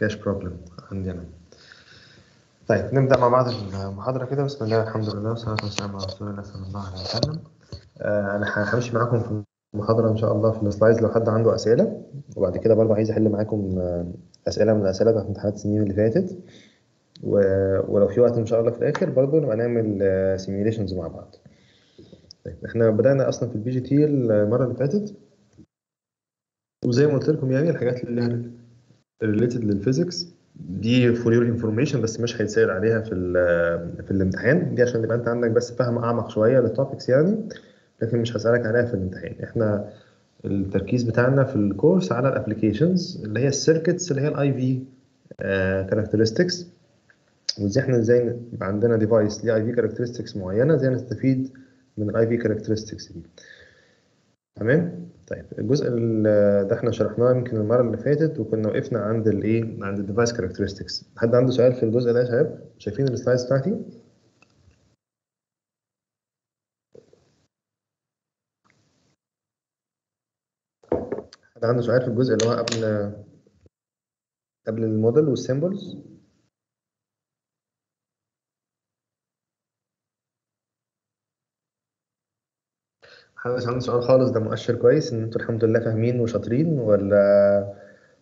cache problem عندي أنا. طيب نبدأ مع بعض المحاضرة كده. بسم الله الحمد لله والصلاة والسلام على رسول الله صلى الله عليه وسلم. آه أنا همشي معاكم في المحاضرة إن شاء الله في ال slides لو حد عنده أسئلة. وبعد كده برضه عايز أحل معاكم آه، أسئلة من الأسئلة بتاعت امتحانات السنين اللي فاتت. و... ولو في وقت إن شاء الله في الآخر برضه نبقى نعمل simulations مع بعض. طيب إحنا بدأنا أصلا في ال BJT المرة اللي فاتت. وزي ما قلت لكم يعني الحاجات اللي related لل physics دي for your information بس مش هيتسأل عليها في في الامتحان. دي عشان يبقى انت عندك بس فهم أعمق شوية لل topics يعني لكن مش هسألك عليها في الامتحان. إحنا التركيز بتاعنا في ال course على ال applications اللي هي ال circuits اللي هي ال IV characteristics وإزاي إحنا إزاي يبقى عندنا device ليه IV characteristics معينة إزاي نستفيد من ال IV characteristics دي. تمام؟ طيب الجزء ال- ده إحنا شرحناه يمكن المرة اللي فاتت وكنا وقفنا عند الايه عند ال device characteristics حد عنده سؤال في الجزء ده يا شباب؟ شايفين ال slides بتاعتي؟ حد عنده سؤال في الجزء اللي هو قبل قبل ال model وال symbols حد مش عنده سؤال خالص ده مؤشر كويس إن أنتوا الحمد لله فاهمين وشاطرين ولا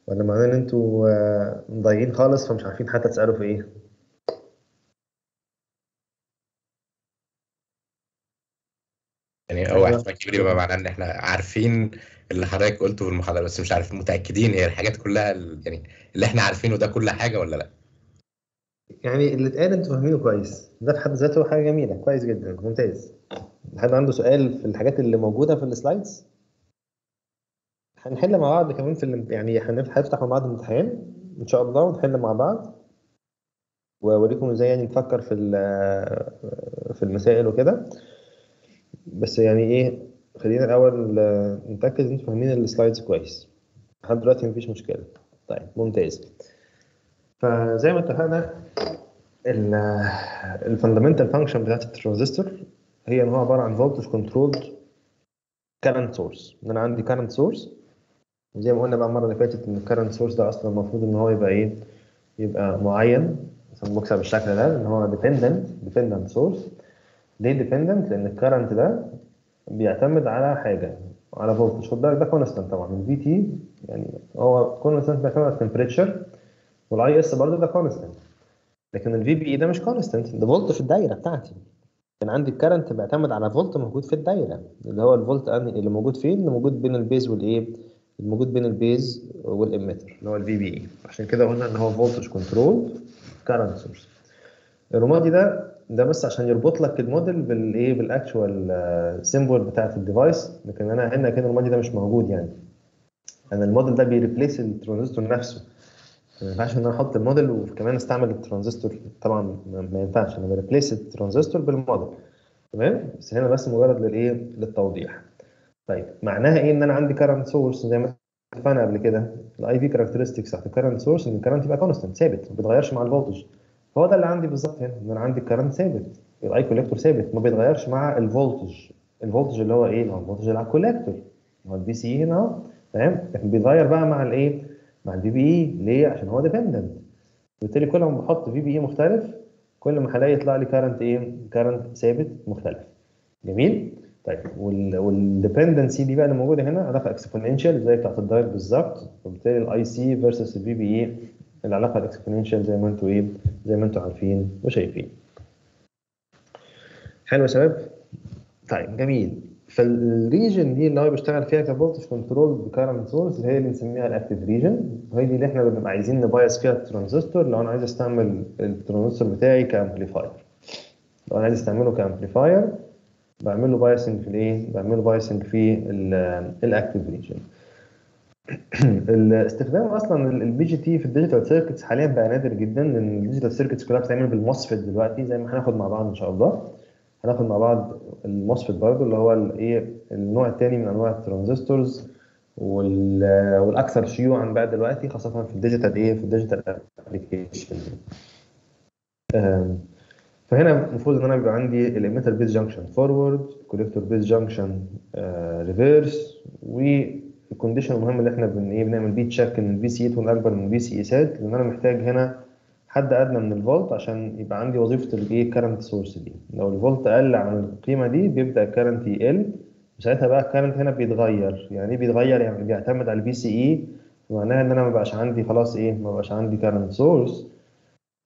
ولا معناه إن أنتوا آه، مضيعين خالص فمش عارفين حتى تسألوا في إيه؟ يعني هو احتمال كبير يبقى معناه إن إحنا عارفين اللي حضرتك قلته في المحاضرة بس مش عارفين متأكدين هي الحاجات كلها ال- يعني اللي إحنا عارفينه ده كل حاجة ولا لأ؟ يعني اللي اتقال أنتوا فاهمينه كويس ده في حد ذاته حاجة جميلة كويس جدا ممتاز. حد عنده سؤال في الحاجات اللي موجودة في ال slides؟ هنحل مع بعض كمان في. يعني هنفتح مع بعض الامتحان إن شاء الله ونحل مع بعض. وأوريكم إزاي يعني نفكر في في المسائل وكده. بس يعني إيه خلينا الأول نتأكد إن إنتوا فاهمين ال slides كويس. لحد دلوقتي مفيش مشكلة. طيب ممتاز. فزي ما اتفقنا ال fundamental function بتاعت الترانزستور هي إن هو عبارة عن voltage controlled current source إن أنا عندي current source وزي ما قلنا بقى المرة اللي فاتت إن ال current source ده أصلا المفروض إن هو يبقى إيه؟ يبقى معين. بكسب بالشكل ده إن هو dependent dependent source ليه dependent لأن ال current ده بيعتمد على حاجة على voltage خد بالك ده constant طبعا. ال VT يعني هو constant بيعتمد على ال temperature وال IS برضه ده constant لكن ال VBE ده مش constant ده فولت في الدايرة بتاعتي. كان عندي ال current بيعتمد على فولت موجود في الدايرة اللي هو الفولت اللي موجود فين اللي موجود بين ال base والإيه؟ الموجود بين ال base وال emitter اللي هو ال VBE عشان كده قلنا إن هو voltage controlled current source الرمادي ده ده بس عشان يربط لك الموديل بالإيه؟ بال actual symbol بتاعت ال device لكن أنا هنا كده الرمادي ده مش موجود يعني. أنا الموديل ده بي replace الترانزستور نفسه. ما ينفعش إن أنا أحط الموديل وكمان أستعمل الترانزستور. طبعا ما ينفعش. أنا ب replace الترانزستور بالموديل. تمام؟ بس هنا بس مجرد للإيه؟ للتوضيح. طيب معناها إيه إن أنا عندي current source زي ما اتفقنا قبل كده؟ ال IV characteristics بتاعت ال current source إن ال current يبقى constant ثابت ما بيتغيرش مع ال voltage هو ده اللي عندي بالظبط هنا إن أنا عندي ال current ثابت. ال I collector ثابت ما بيتغيرش مع ال voltage ال voltage اللي هو إيه؟ ال voltage اللي على ال collector هو ال VC هنا أهو. تمام؟ لكن بيتغير بقى مع الايه مع ال VBE ليه؟ عشان هو dependent بالتالي كل ما بحط VBE مختلف كل ما هلاقي يطلع لي current إيه current ثابت مختلف. جميل؟ طيب وال dependency دي بقى اللي موجودة هنا علاقة exponential زي بتاعت الدايت بالظبط. وبالتالي ال IC versus ال VBE العلاقة ال exponential زي ما أنتوا إيه زي ما أنتوا عارفين وشايفين. حلو يا شباب؟ طيب جميل. فال region دي اللي هو بيشتغل فيها ك voltage controlled current source هي اللي بنسميها ال active region. وهي دي اللي إحنا بنبقى عايزين ن bias فيها الترانزستور لو أنا عايز أستعمل الترانزستور بتاعي ك amplifier. لو أنا عايز أستعمله ك amplifier بعمل له biasing في الإيه؟ بعمل له biasing في ال active region. الاستخدام أصلا ال BJT في ال digital circuits حاليا بقى نادر جدا لأن ال digital circuits كلها بتتعمل بال MOSFET دلوقتي زي ما هناخد مع بعض إن شاء الله. هناخد مع بعض ال MOSFET برضه اللي هو الايه النوع الثاني من أنواع ال transistors وال- والأكثر شيوعا بقى دلوقتي خاصة في ال digital إيه في ال digital application فهنا المفروض إن أنا بيبقى عندي ال emitter base junction forward collector base junction reverse ال condition المهم اللي إحنا بن إيه بنعمل بيه check إن ال VCE تكون أكبر من ال VCE sat لأن أنا محتاج هنا حد أدنى من الفولت عشان يبقى عندي وظيفة الايه current source دي. لو الفولت قل عن القيمة دي بيبدأ ال current يقل وساعتها بقى ال current هنا بيتغير. يعني إيه بيتغير؟ يعني بيعتمد على ال VCE معناها إن أنا ما بقاش عندي خلاص إيه ما بقاش عندي current source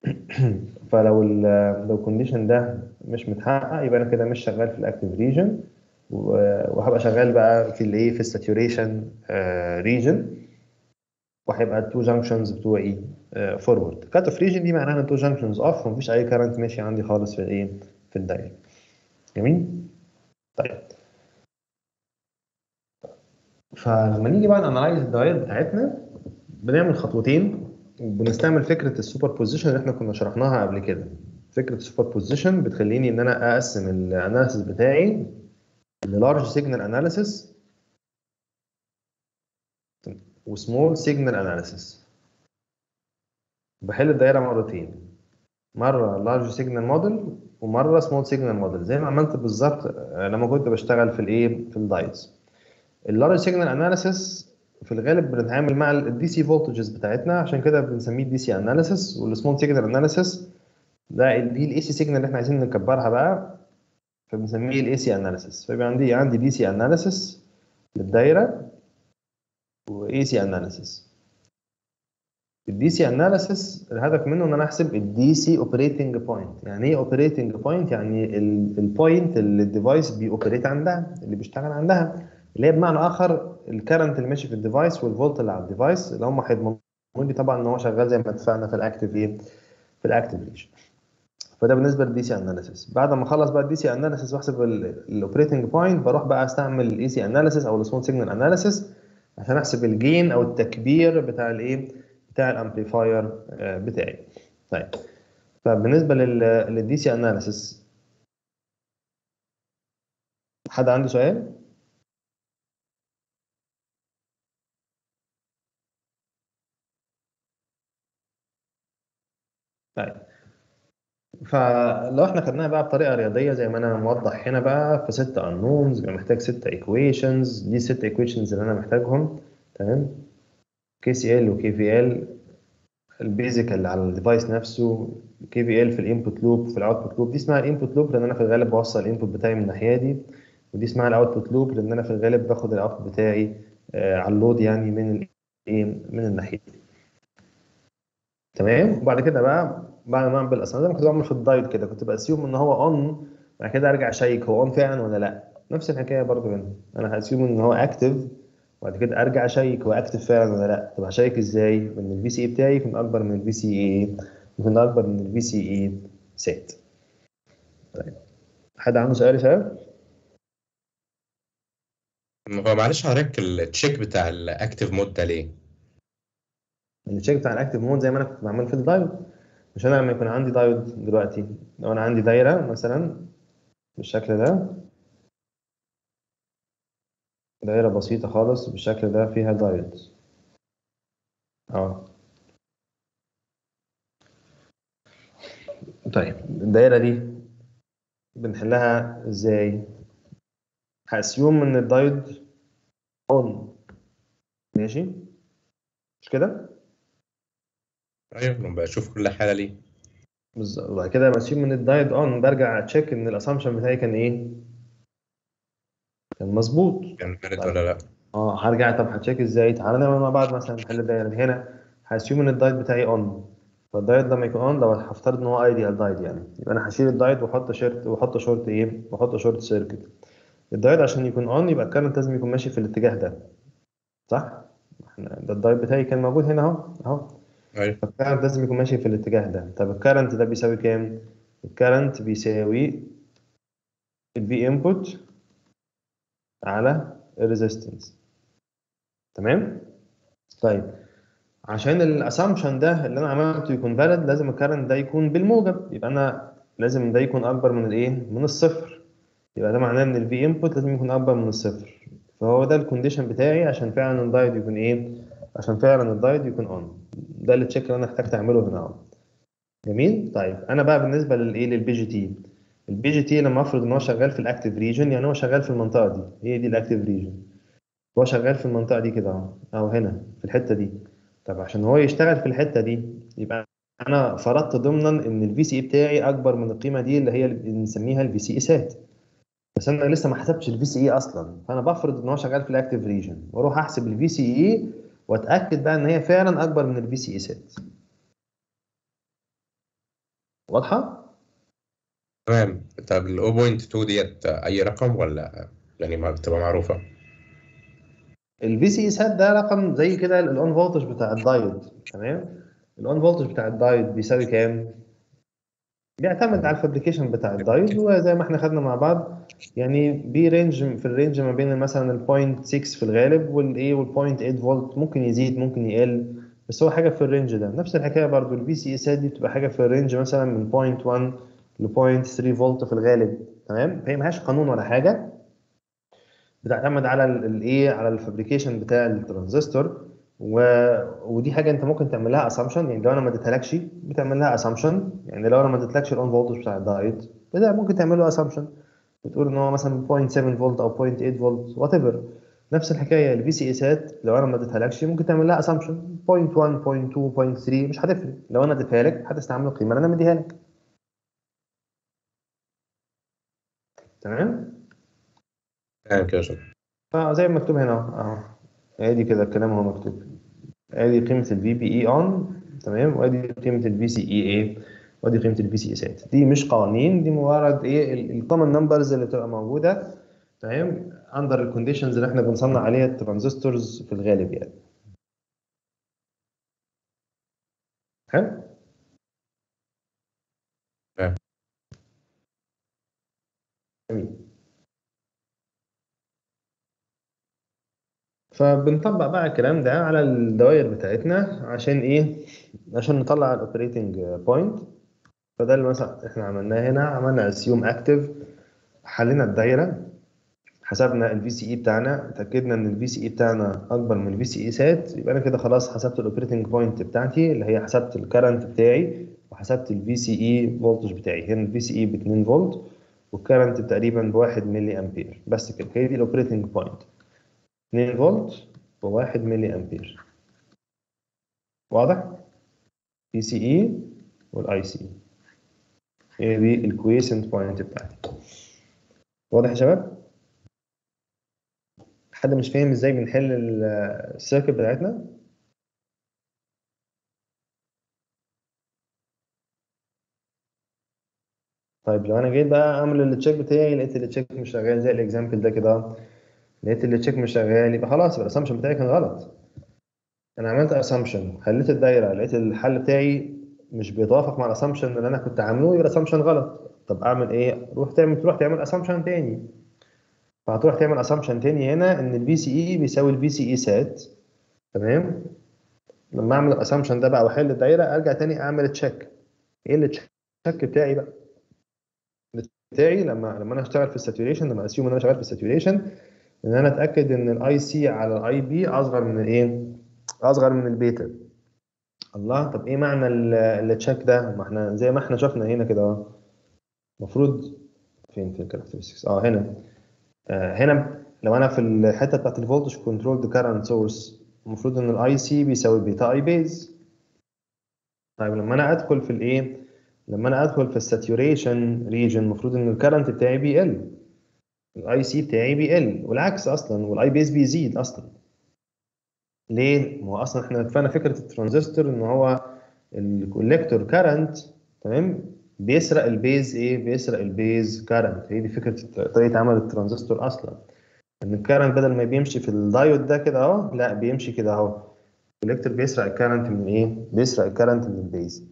فلو ال لو ال condition ده مش متحقق يبقى أنا كده مش شغال في ال active region وهبقى شغال بقى في الايه في ال saturation region وهيبقى ال two junctions بتوع إيه forward cut off region دي معناها إن ال two junctions off ومفيش أي current ماشي عندي خالص في الإيه؟ في الدايرة. جميل؟ طيب. فلما نيجي بقى ن analyze الدوائر بتاعتنا بنعمل خطوتين. بنستعمل فكرة ال superposition اللي إحنا كنا شرحناها قبل كده. فكرة ال superposition بتخليني إن أنا أقسم ال analysis بتاعي لل large signal analysis و small signal analysis بحل الدايرة مرتين. مرة large signal model ومرة small signal model زي ما عملت بالظبط لما كنت بشتغل في الايه؟ في ال diodes. ال large signal analysis في الغالب بنتعامل مع ال DC voltages بتاعتنا عشان كده بنسميه DC analysis وال small signal analysis ده دي ال AC signal اللي إحنا عايزين نكبرها بقى فبنسميه ال AC analysis فيبقى عندي عندي DC analysis للدايرة و AC analysis ال DC analysis الهدف منه إن أنا أحسب ال DC operating point يعني إيه operating point يعني ال point اللي ال device بي operate عندها اللي بيشتغل عندها. اللي هي بمعنى آخر ال current اللي ماشي في ال device والفولت اللي على ال device اللي هم هيضمنوا لي طبعا إن هو شغال زي ما اتفقنا في ال active إيه؟ في ال active region فده بالنسبة لل DC analysis بعد ما أخلص بقى ال DC analysis وأحسب ال operating point بروح بقى أستعمل ال AC analysis أو ال small signal analysis عشان أحسب ال gain أو التكبير بتاع الايه بتاع ال amplifier بتاعي. طيب. فبالنسبة لل DC analysis حد عنده سؤال؟ طيب. فلو إحنا خدناها بقى بطريقة رياضية زي ما أنا موضح هنا بقى في ست unknowns محتاج ست equations دي ست equations اللي أنا محتاجهم. تمام؟ KCL و KVL ال basic اللي على ال device نفسه KVL في ال input loop في ال output loop دي اسمها ال input loop لأن أنا في الغالب بوصل ال input بتاعي من الناحية دي. ودي اسمها ال output loop لأن أنا في الغالب باخد ال output بتاعي آه على ال load يعني من الايه من الناحية دي. تمام؟ وبعد كده بقى بعد ما أعمل أصلا زي كنت بعمل في الدايت كده كنت ب assume إن هو on بعد كده أرجع أ check هو on فعلا ولا لأ. نفس الحكاية برضو هنا. أنا ه assume إن هو active وبعد كده أرجع أ check هو active فعلا ولا لأ. طب ه check إزاي؟ ان ال VCE بتاعي يكون أكبر من ال VCE يكون أكبر من ال VCE sat طيب. حد عنده سؤال شباب؟ هو معلش حضرتك ال check بتاع ال active mode ده ليه؟ ال check بتاع ال active mode زي ما أنا كنت بعمل في الدايود مش أنا لما يكون عندي دايود دلوقتي. لو أنا عندي دايرة مثلا بالشكل ده دايره بسيطة خالص بالشكل ده فيها دايود آه. طيب الدايرة دي بنحلها إزاي؟ ه assume إن ال diode on ماشي؟ مش كده؟ أيوه بشوف كل حالة ليه. بالظبط. وبعد كده ب assume من ال diode on برجع أ check إن ال assumption بتاعي كان إيه؟ كان مظبوط. كان valid ولا لا؟ آه هرجع. طب ه check إزاي؟ تعالى نعمل مع بعض مثلا نحل الدايرة دي هنا. ه assume إن الدايت بتاعي on فالدايت لما يكون on لو هفترض إن هو ideal diode يعني. يبقى أنا هشيل الدايت وأحط شورت وأحط شورت إيه؟ وأحط short circuit ال diode عشان يكون on يبقى ال current لازم يكون ماشي في الاتجاه ده. صح؟ إحنا ده الدايت بتاعي كان موجود هنا أهو أهو. أيوه. فال current لازم يكون ماشي في الاتجاه ده. طب ال current ده بيساوي كام؟ ال current بيساوي ال V input على ال resistance تمام؟ طيب عشان ال assumption ده اللي أنا عملته يكون valid لازم ال current ده يكون بالموجب. يبقى أنا لازم ده يكون أكبر من الإيه؟ من الصفر. يبقى ده معناه إن ال V input لازم يكون أكبر من الصفر. فهو ده ال condition بتاعي عشان فعلا الدايت يكون إيه؟ عشان فعلا الدايت يكون on ده ال check اللي أنا احتاج أعمله هنا. اهو جميل؟ طيب أنا بقى بالنسبة للإيه؟ لل BJT. ال BJT لما افرض إن هو شغال في ال active region يعني هو شغال في المنطقة دي. هي دي ال active region هو شغال في المنطقة دي كده أهو أو هنا في الحتة دي. طب عشان هو يشتغل في الحتة دي يبقى أنا فرضت ضمنا إن ال VCE بتاعي أكبر من القيمة دي اللي هي اللي بنسميها ال VCE sat. بس أنا لسه ما حسبتش ال VCE أصلا. فأنا بفرض إن هو شغال في ال active region وأروح أحسب ال VCE وأتأكد بقى إن هي فعلا أكبر من ال VCE sat. واضحة؟ تمام. طب ال 0.2 ديت أي رقم ولا يعني ما بتبقى معروفة؟ ال VCE sat ده رقم زي كده ال on voltage بتاع الدايود تمام؟ ال on voltage بتاع الدايود بيساوي كام؟ بيعتمد على ال fabrication بتاع الدايود وزي ما إحنا خدنا مع بعض يعني بي range في ال range ما بين مثلا ال 0.6 في الغالب والايه وال 0.8 فولت ممكن يزيد ممكن يقل بس هو حاجة في ال range ده. نفس الحكاية برضو ال VCE sat دي بتبقى حاجة في ال range مثلا من 0.1 ل 0.3 فولت في الغالب تمام؟ فهي ملهاش قانون ولا حاجة. بتعتمد على الايه على ال fabrication بتاع الترانزستور. و... ودي حاجة أنت ممكن تعمل لها assumption يعني لو أنا ما اديتهالكش بتعمل لها assumption يعني لو أنا ما اديتلكش ال on voltage بتاع الدايت ده ممكن له assumption بتقول إن هو مثلا 0.7 فولت أو 0.8 فولت whatever نفس الحكاية ال VCE sat لو أنا ما اديتهالكش ممكن تعمل لها assumption 0.1 0.2 0.3 مش هتفرق. لو أنا اديتها لك هتستعمل القيمه اللي أنا مديها لك تمام؟ تمام كده شكرا فزي ما مكتوب هنا اهو. ادي كده الكلام هو مكتوب. ادي قيمة ال VBE on تمام؟ وادي قيمة سي اي اي وادي قيمة ال VCE sat دي مش قوانين دي مجرد إيه ال common numbers اللي بتبقى موجودة. تمام؟ under ال conditions اللي إحنا بنصنع عليها الترانزستورز في الغالب يعني. حلو؟ جميل فبنطبق بقى الكلام ده على الدوائر بتاعتنا عشان إيه؟ عشان نطلع ال operating point فده اللي مثلا إحنا عملناه هنا عملنا assume active حلينا الدايرة حسبنا ال VCE بتاعنا اتاكدنا إن ال VCE بتاعنا أكبر من ال VCE sat يبقى أنا كده خلاص حسبت ال operating point بتاعتي اللي هي حسبت ال current بتاعي وحسبت ال VCE voltage بتاعي. هنا ال VCE ب 2 فولت. وال current تقريبا ب 1 ملي أمبير. بس كده. هي دي ال operating point 2 فولت و1 ملي أمبير. واضح؟ VCE وال IC هي دي ال quiescent point بتاعتي. واضح يا شباب؟ حد مش فاهم إزاي بنحل ال- ال circuit بتاعتنا؟ طيب لو أنا جيت بقى أعمل ال check بتاعي لقيت ال check مش شغال زي ال example ده كده لقيت ال check مش شغال يبقى خلاص ال assumption بتاعي كان غلط. أنا عملت assumption حليت الدايرة لقيت الحل بتاعي مش بيتوافق مع ال assumption اللي أنا كنت عامله يبقى ال assumption غلط. طب أعمل إيه؟ روح تعمل تروح تعمل assumption تاني. فهتروح تعمل assumption تاني هنا إن ال VCE بيساوي ال VCE sat تمام؟ لما أعمل ال assumption ده بقى وأحل الدايرة أرجع تاني أعمل check إيه ال check بتاعي بقى؟ بتاعي لما لما أنا اشتغل في ال saturation لما assume إن أنا شغال في ال saturation إن أنا أتأكد إن ال IC على ال IB أصغر من الايه أصغر من البيتا الله طب إيه معنى ال check ده؟ ما إحنا زي ما إحنا شفنا هنا كده أهو. المفروض فين في ال characteristics آه هنا. آه هنا لو أنا في الحتة بتاعت ال voltage controlled current source المفروض إن ال IC بيساوي beta I base طيب لما أنا أدخل في الايه لما أنا أدخل في ال saturation region المفروض إن ال current بتاعي بيقل. ال IC بتاعي بيقل. والعكس أصلا وال I base بيزيد أصلا. ليه؟ ما هو أصلا إحنا اتفقنا فكرة الترانزستور إن هو ال collector current تمام؟ بيسرق ال base إيه؟ بيسرق ال base current هي دي فكرة طريقة عمل الترانزستور أصلا. إن ال current بدل ما بيمشي في الدايود ده كده أهو لا بيمشي كده أهو. ال collector بيسرق ال current من إيه؟ بيسرق ال current من ال base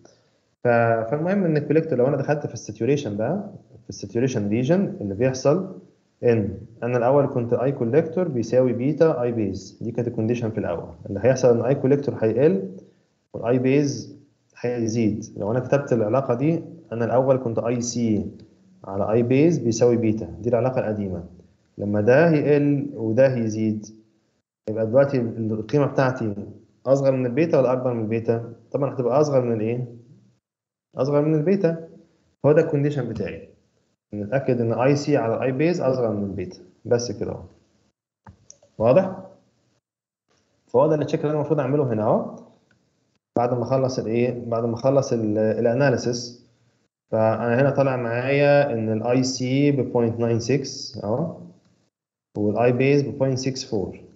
فالمهم ان ال collector لو أنا دخلت في ال saturation بقى في ال saturation region اللي بيحصل إن أنا الأول كنت I collector بيساوي beta I base دي كانت ال condition في الأول. اللي هيحصل إن I collector هيقل وال I base هيزيد. لو أنا كتبت العلاقة دي أنا الأول كنت IC على I base بيساوي بيتا. دي العلاقة القديمة. لما ده يقل وده يزيد يبقى دلوقتي القيمة بتاعتي أصغر من البيتا ولا أكبر من البيتا؟ طبعا هتبقى أصغر من الايه أصغر من البيتا. هو ده ال condition بتاعي. نتأكد إن IC على I base أصغر من البيتا. بس كده أهو. واضح؟ فهو ده ال check اللي أنا المفروض أعمله هنا أهو. بعد ما أخلص الايه بعد ما أخلص ال analysis فأنا هنا طالع معايا إن ال IC ب 0.96 أهو. وال I base ب 0.64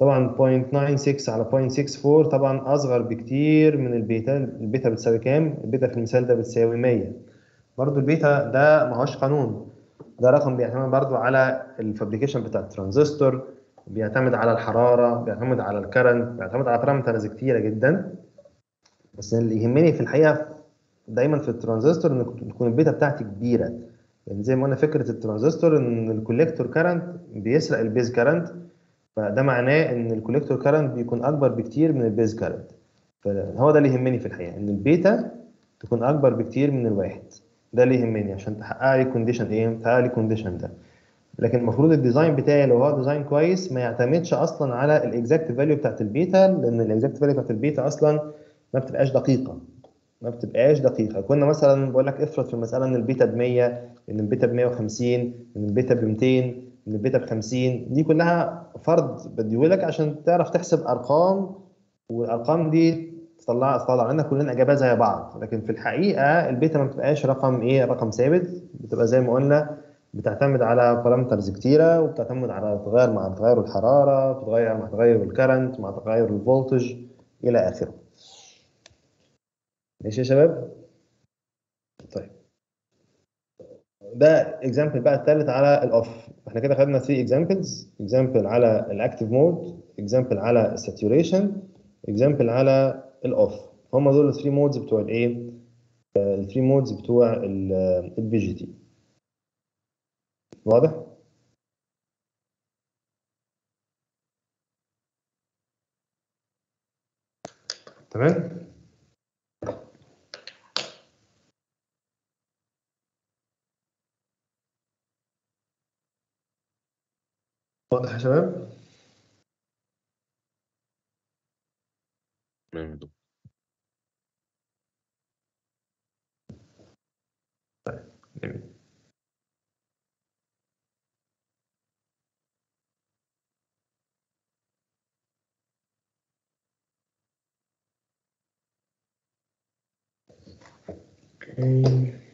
طبعا 0.96 على 0.64 طبعا أصغر بكتير من ال beta ال beta بتساوي كام؟ البيتا في المثال ده بتساوي 100 برضو البيتا ده ما هوش قانون. ده رقم بيعتمد برضو على ال fabrication بتاع الترانزستور بيعتمد على الحرارة بيعتمد على ال current بيعتمد على parameters كتيرة جدا. بس اللي يهمني في الحقيقة دايما في الترانزستور إن تكون البيتا بتاعتي كبيرة. يعني زي ما قلنا فكرة الترانزستور إن ال collector current بيسرق ال base current فده معناه إن ال collector current بيكون أكبر بكتير من ال base current فهو ده اللي يهمني في الحقيقة إن البيتا تكون أكبر بكتير من الواحد ده اللي يهمني عشان تحقق لي condition إيه تحقق لي condition ده. لكن المفروض ال design بتاعي لو هو design كويس ما يعتمدش أصلا على ال exact value بتاعت البيتا لأن ال exact value بتاعت البيتا أصلا ما بتبقاش دقيقة. ما بتبقاش دقيقة. كنا مثلا بقول لك افرض في المسألة إن البيتا ب 100 إن البيتا ب 150 إن البيتا ب 200 ان البيتا ب 50 دي كلها فرض بديهولك عشان تعرف تحسب أرقام والأرقام دي تطلع تطلع لنا كلنا إجابات زي بعض. لكن في الحقيقة البيتا ما بتبقاش رقم إيه رقم ثابت بتبقى زي ما قلنا بتعتمد على parameters كتيرة وبتعتمد على تغير مع تغير الحرارة بتتغير مع تغير ال current مع تغير ال voltage إلى آخره. ماشي يا شباب؟ طيب. ده example بقى الثالث على ال off إحنا كده خدنا 3 examples example على ال active mode example على ال saturation example على ال off هم دول ال three modes بتوع الايه؟ ال three modes بتوع ال BJT واضح؟ تمام؟ واضح يا شباب تمام يا دكتور. جميل okay.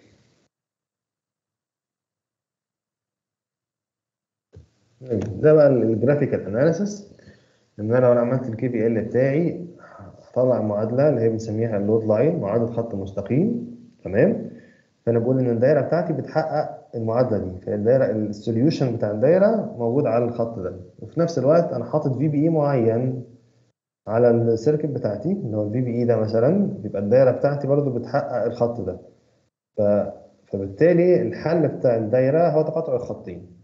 ده بقى ال graphical analysis إن أنا لو أنا عملت ال KVL بتاعي هطلع معادلة اللي هي بنسميها ال load line معادلة خط مستقيم تمام؟ فأنا بقول إن الدايرة بتاعتي بتحقق المعادلة دي فالدايرة ال solution بتاع الدايرة موجود على الخط ده. وفي نفس الوقت أنا حاطط VBE معين على ال circuit بتاعتي اللي هو ال VBE ده مثلا يبقى الدايرة بتاعتي برضو بتحقق الخط ده. ف... فبالتالي الحل بتاع الدايرة هو تقاطع الخطين.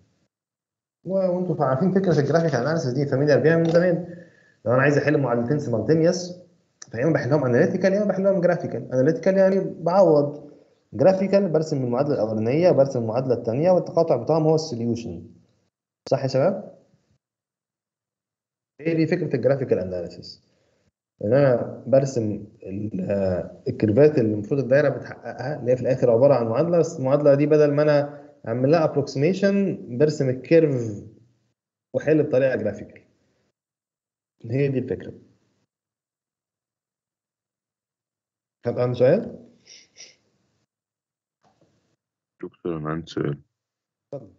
وأنتم عارفين فكرة ال graphic analysis دي familiar بيها من زمان لو أنا عايز أحل معادلتين simultaneous فيا إما بحلهم analytical يا إما بحلهم graphical analytical يعني بعوض. graphical برسم المعادلة الأولانية برسم المعادلة الثانية والتقاطع بتاعهم هو ال solution صح يا شباب؟ هي دي فكرة ال graphical analysis إن أنا برسم ال- ال curveات اللي المفروض الدايرة بتحققها اللي هي في الآخر عبارة عن معادلة بس المعادلة دي بدل ما أنا اعمل لها approximation برسم ال curve واحل بطريقه graphical هي دي الفكرة حد عنده سؤال؟ دكتور أنا عندي سؤال اتفضل.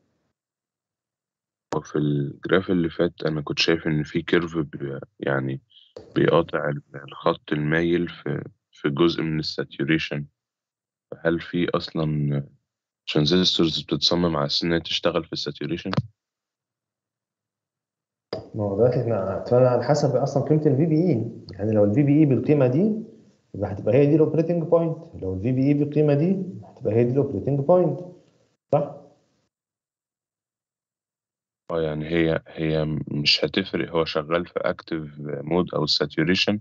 هو في ال graph اللي فات أنا كنت شايف إن في curve بي يعني بيقاطع الخط المايل في في جزء من ال saturation هل في أصلا transistors بتتصمم على أساس إنها تشتغل في ال saturation؟ ما هو دلوقتي إحنا اتفقنا على حسب أصلا قيمة ال VBE يعني لو ال VBE بالقيمة دي يبقى هتبقى هي دي ال operating point لو ال VBE بالقيمة دي هتبقى هي دي ال operating point صح؟ آه يعني هي هي مش هتفرق. هو شغال في active mode أو ال saturation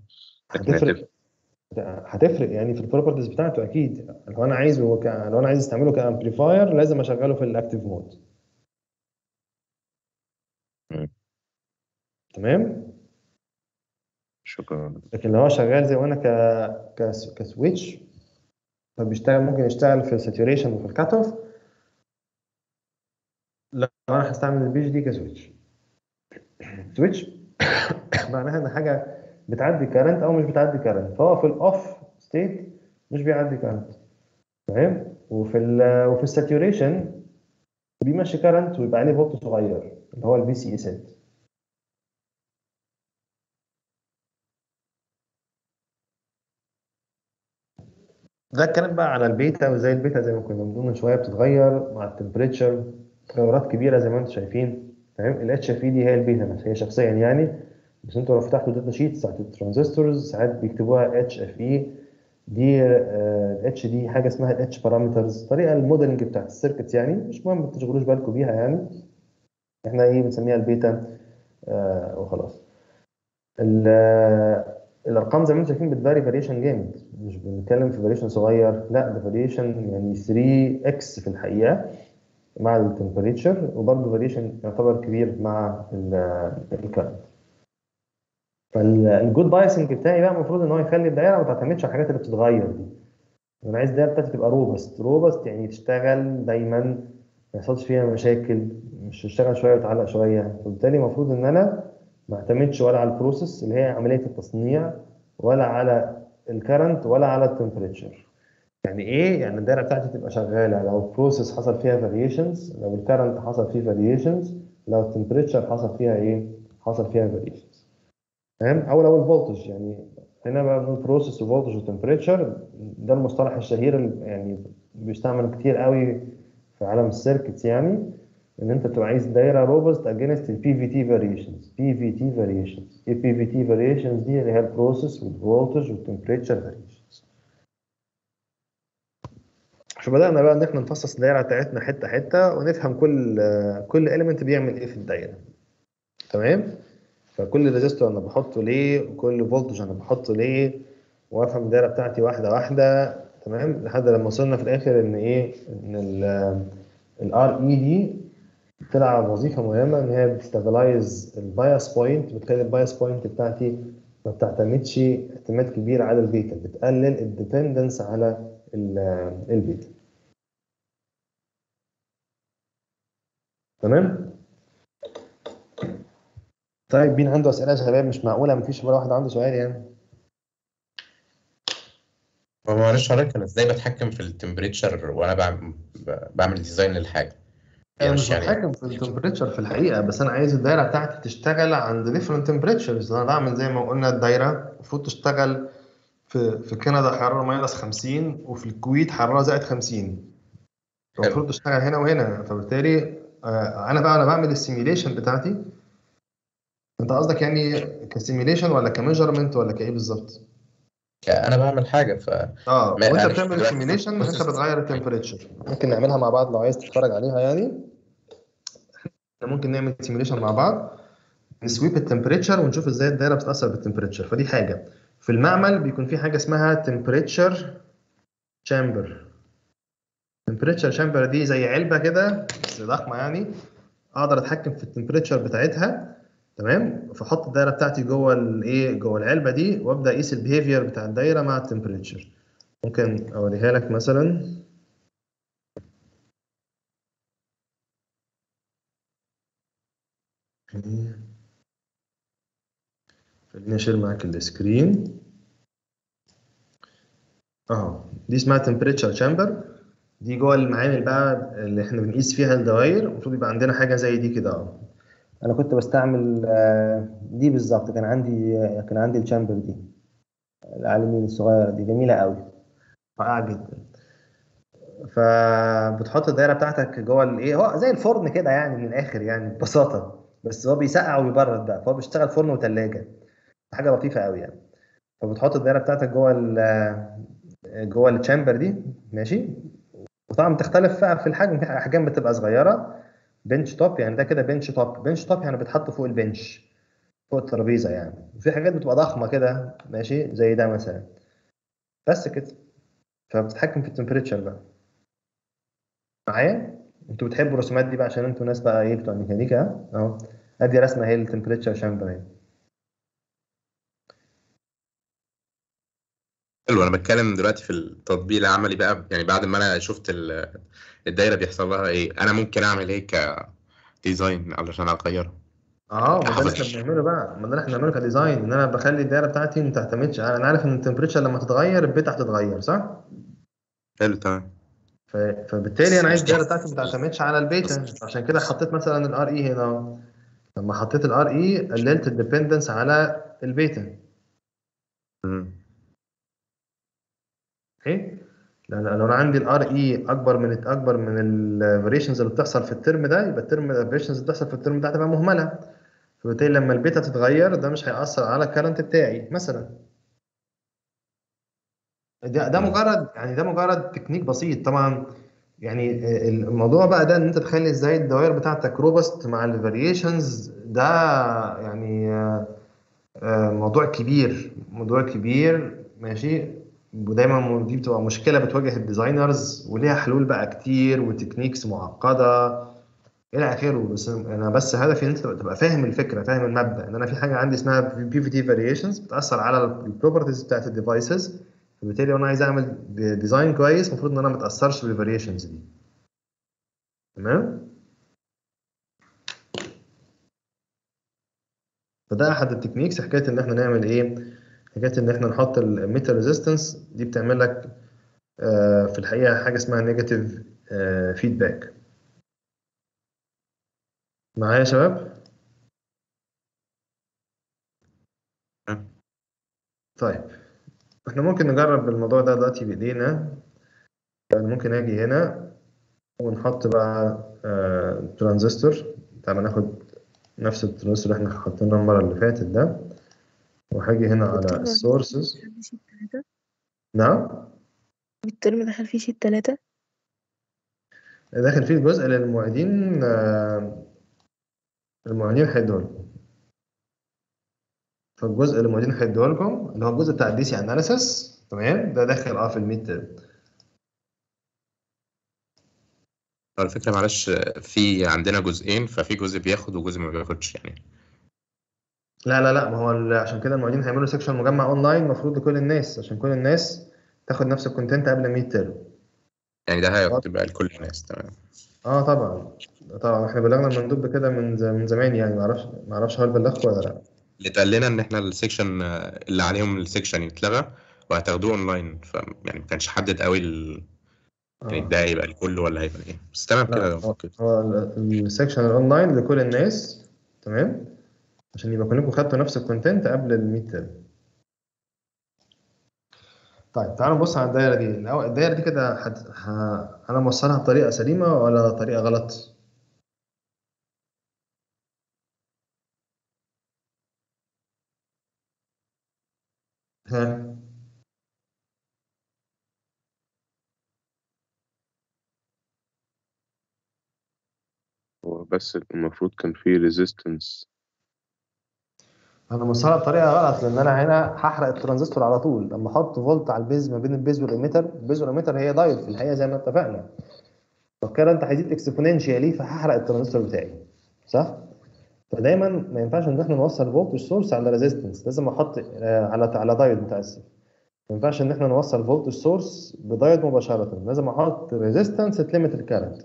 لكن هتفرق. هتفرق يعني في ال properties بتاعته أكيد. لو أنا عايزه ك... لو أنا عايز أستعمله ك amplifier لازم أشغله في ال active mode. تمام؟ شكرا. لكن لو هو شغال زي ما قلنا ك ك ك switch فبيشتغل ممكن يشتغل في ال saturation وفي ال cut off لو أنا هستعمل ال BJT ك switch switch معناها إن حاجة بتعدي current أو مش بتعدي current فهو في ال off state مش بيعدي current تمام؟ وفي ال وفي ال saturation بيمشي current ويبقى عليه فولت صغير اللي هو ال VCE sat ده الكلام بقى على البيتا وزي البيتا زي ما كنا بنقول من شوية بتتغير مع ال temperature تغيرات كبيرة زي ما أنتم شايفين. تمام؟ الاتش اف اي دي هي البيتا هي شخصيا يعني بس أنتوا لو فتحتوا data sheet بتاعت ال transistors ساعات بيكتبوها اتش اف اي دي الاتش دي حاجة اسمها ال h parameters طريقة ال modeling بتاعت ال circuit يعني مش مهم ما تشغلوش بالكم بيها يعني. إحنا إيه بنسميها البيتا آه وخلاص. آه، الأرقام زي ما أنتم شايفين بت vary variation جامد. مش بنتكلم في variation صغير لا ده variation يعني 3 x في الحقيقة مع ال temperature وبرضه variation يعتبر كبير مع ال current فال good biasing بتاعي بقى المفروض إن هو يخلي الدايرة ما تعتمدش على الحاجات اللي بتتغير دي. أنا عايز الدايرة بتاعتي تبقى robust robust يعني تشتغل دايما ما يحصلش فيها مشاكل مش تشتغل شوية وتعلق شوية. وبالتالي المفروض إن أنا ما اعتمدش ولا على ال process اللي هي عملية التصنيع ولا على ال current ولا على ال temperature يعني إيه؟ يعني الدايرة بتاعتي تبقى شغالة. لو ال process حصل فيها variations لو ال current حصل فيه variations لو ال temperature حصل فيها إيه؟ حصل فيها variations تمام أو لو ال voltage يعني هنا بقى بنقول process و voltage و temperature ده المصطلح الشهير اللي يعني بيستعمل كتير قوي في عالم ال circuits يعني إن أنت بتبقى عايز دايرة robust against ال PVT variations PVT variations إيه PVT variations دي؟ اللي هي ال process وال voltage وال temperature variations فبدانا بقى إن إحنا نفصص الدايرة بتاعتنا حتة حتة ونفهم كل كل element بيعمل إيه في الدايرة. تمام؟ فكل resistor أنا بحطه ليه وكل voltage أنا بحطه ليه وافهم الدايرة بتاعتي واحدة واحدة تمام؟ لحد لما وصلنا في الآخر إن إيه؟ إن ال RE دي بتلعب وظيفة مهمة إن هي بت stabilize ال bias point بتخلي ال bias point بتاعتي ما بتعتمدش اعتماد كبير على البيتا بتقلل ال dependence على ال- البيتا تمام؟ طيب مين عنده أسئلة يا شباب؟ مش معقولة مفيش ولا واحد عنده سؤال يعني. هو معلش حضرتك أنا إزاي بتحكم في ال temperature وأنا بعمل بعمل design للحاجة. أنا يعني مش بتحكم في ال temperature في الحقيقة بس أنا عايز الدايرة بتاعتي تشتغل عند different temperatures أنا بعمل زي ما قلنا الدايرة المفروض تشتغل في في كندا حرارة minus 50 وفي الكويت حرارة زائد 50 المفروض تشتغل هنا وهنا فبالتالي آه، أنا بقى أنا بعمل ال simulation بتاعتي. انت قصدك يعني ك simulation ولا ك measurement ولا كإيه بالظبط؟ أنا بعمل حاجة ف آه وأنت أنا بتعمل دلوقتي ال simulation أنت بتغير ال temperature ممكن نعملها مع بعض لو عايز تتفرج عليها يعني. إحنا ممكن نعمل simulation مع بعض ن sweep ال temperature ونشوف إزاي الدايرة بتتاثر بال temperature فدي حاجة. في المعمل بيكون في حاجة اسمها temperature chamber temperature chamber دي زي علبة كده بس ضخمة يعني أقدر أتحكم في ال temperature بتاعتها. تمام؟ فاحط الدايرة بتاعتي جوه الايه جوه العلبة دي وأبدأ أقيس ال behavior بتاع الدايرة مع ال temperature ممكن أوريها لك مثلا. خليني ا share معاك ال screen أهو دي اسمها temperature chamber دي جوه المعامل بقى اللي إحنا بنقيس فيها الدوائر. المفروض يبقى عندنا حاجة زي دي كده أهو. أنا كنت بستعمل آه، دي بالظبط. كان عندي كان عندي ال chamber دي العالمين الصغيره دي جميلة قوي رائعة جدا. فبتحط الدايرة بتاعتك جوه الايه هو زي الفرن كده يعني من الآخر يعني ببساطة. بس هو بيسقع ويبرد بقى فهو بيشتغل فرن وثلاجه حاجة لطيفة قوي يعني. فبتحط الدايرة بتاعتك جوه ال جوه ال chamber دي ماشي؟ وطبعا بتختلف بقى في الحجم في احجام بتبقى صغيرة bench top يعني ده كده bench top bench top يعني بتحط فوق ال bench فوق الترابيزة يعني. وفي حاجات بتبقى ضخمة كده ماشي زي ده مثلا. بس كده. فبتتحكم في ال temperature بقى. معايا؟ أنتوا بتحبوا الرسومات دي بقى عشان أنتوا ناس بقى إيه بتوع ميكانيكا ها؟ اهو. ادي رسمة هي ال temperature chamber اهي. حلو. أنا بتكلم دلوقتي في التطبيق العملي بقى يعني بعد ما أنا شفت الدايرة بيحصل لها إيه أنا ممكن أعمل إيه ك design علشان اغيرها آه ما ده. إحنا بنعمله بقى ما ده إحنا بنعمله ك design إن أنا بخلي الدايرة بتاعتي ما تعتمدش أنا عارف إن ال temperature لما تتغير البيتا هتتغير صح؟ حلو تمام ف... فبالتالي أنا عايز الدايرة بتاعتي ما تعتمدش على البيتا عشان كده حطيت مثلا ال RE هنا أهو. لما حطيت ال RE قللت ال dependence على البيتا مم. okay لأن لو أنا عندي ال RE أكبر من أكبر من ال variations اللي بتحصل في ال term ده يبقى ال term ال variations اللي بتحصل في ال term ده هتبقى مهملة. فبالتالي لما البيتا تتغير ده مش هيأثر على ال current بتاعي مثلا. ده ده. مجرد يعني ده مجرد تكنيك بسيط. طبعا يعني الموضوع بقى ده إن أنت تخلي إزاي الدوائر بتاعتك robust مع ال variations ده يعني آه، آه، موضوع كبير. موضوع كبير ماشي؟ ودايما دي بتبقى مشكلة بتواجه ال designers وليها حلول بقى كتير و techniques معقدة. إلى اخره بس أنا بس هدفي إن أنت تبقى فاهم الفكرة فاهم المبدأ. إن أنا في حاجة عندي اسمها PVT variations بتأثر على ال properties بتاعت ال devices فبالتالي أنا عايز أعمل design كويس المفروض إن أنا ما اتاثرش بال variations دي. تمام؟ فده أحد ال techniques حكاية إن إحنا نعمل إيه؟ حكايه إن إحنا نحط ال emitter resistance دي بتعمل لك آه، في الحقيقة حاجة اسمها negative feedback معايا يا شباب. طيب. إحنا ممكن نجرب الموضوع ده دلوقتي بإيدينا. يعني ممكن آجي هنا ونحط بقى آه، ترانزستور تعالى ناخد نفس الترانزستور اللي إحنا حطيناه المرة اللي فاتت ده. وهاجي هنا على ال sources نعم. ال term دخل فيه sheet تلاتة داخل فيه الجزء اللي المعيدين آه، المعيدين هيدوه لكم فالجزء اللي المعيدين هيدوه لكم اللي هو الجزء بتاع ال DC analysis تمام؟ ده داخل آه في ال midterm على فكرة معلش في عندنا جزئين ففي جزء بياخد وجزء ما بياخدش يعني. لا لا لا ما هو عشان كده المعيدين هيعملوا section مجمع اونلاين المفروض لكل الناس عشان كل الناس تاخد نفس ال content قبل ال midterm يعني ده هيبقى لكل الناس تمام. آه طبعا. طبعا. إحنا بلغنا المندوب بكده من ز- من زمان يعني ما أعرفش هل بلغكم ولا لا. اللي اتقال لنا إن إحنا ال section اللي عليهم ال section يتلغى وهتاخدوه اونلاين ف يعني ما كانش حدد قوي ال... يعني آه. ده هيبقى الكل ولا هيبقى إيه. بس تمام كده هو- كده هو ال- ال section ال online لكل الناس تمام. عشان يبقى كلكم خدتوا نفس ال content قبل ال midterm طيب تعالوا نبص على الدايرة دي. الدايرة دي كده حد... ه... أنا موصلها بطريقة سليمة ولا طريقة غلط؟ ها؟ هو بس المفروض كان فيه resistance أنا موصلها بطريقه غلط لأن أنا هنا هحرق الترانزستور على طول. لما أحط فولت على البيز ما بين البيز والإميتر البيز والإميتر هي دايود في الحقيقة زي ما اتفقنا. فال current هيزيد exponentially فهحرق الترانزستور بتاعي صح؟ فدايما ما ينفعش إن إحنا نوصل voltage source على resistance لازم أحط آه، على على دايود متاسف ما ينفعش إن إحنا نوصل voltage source ب diode مباشرة. لازم أحط resistance ت limit ال current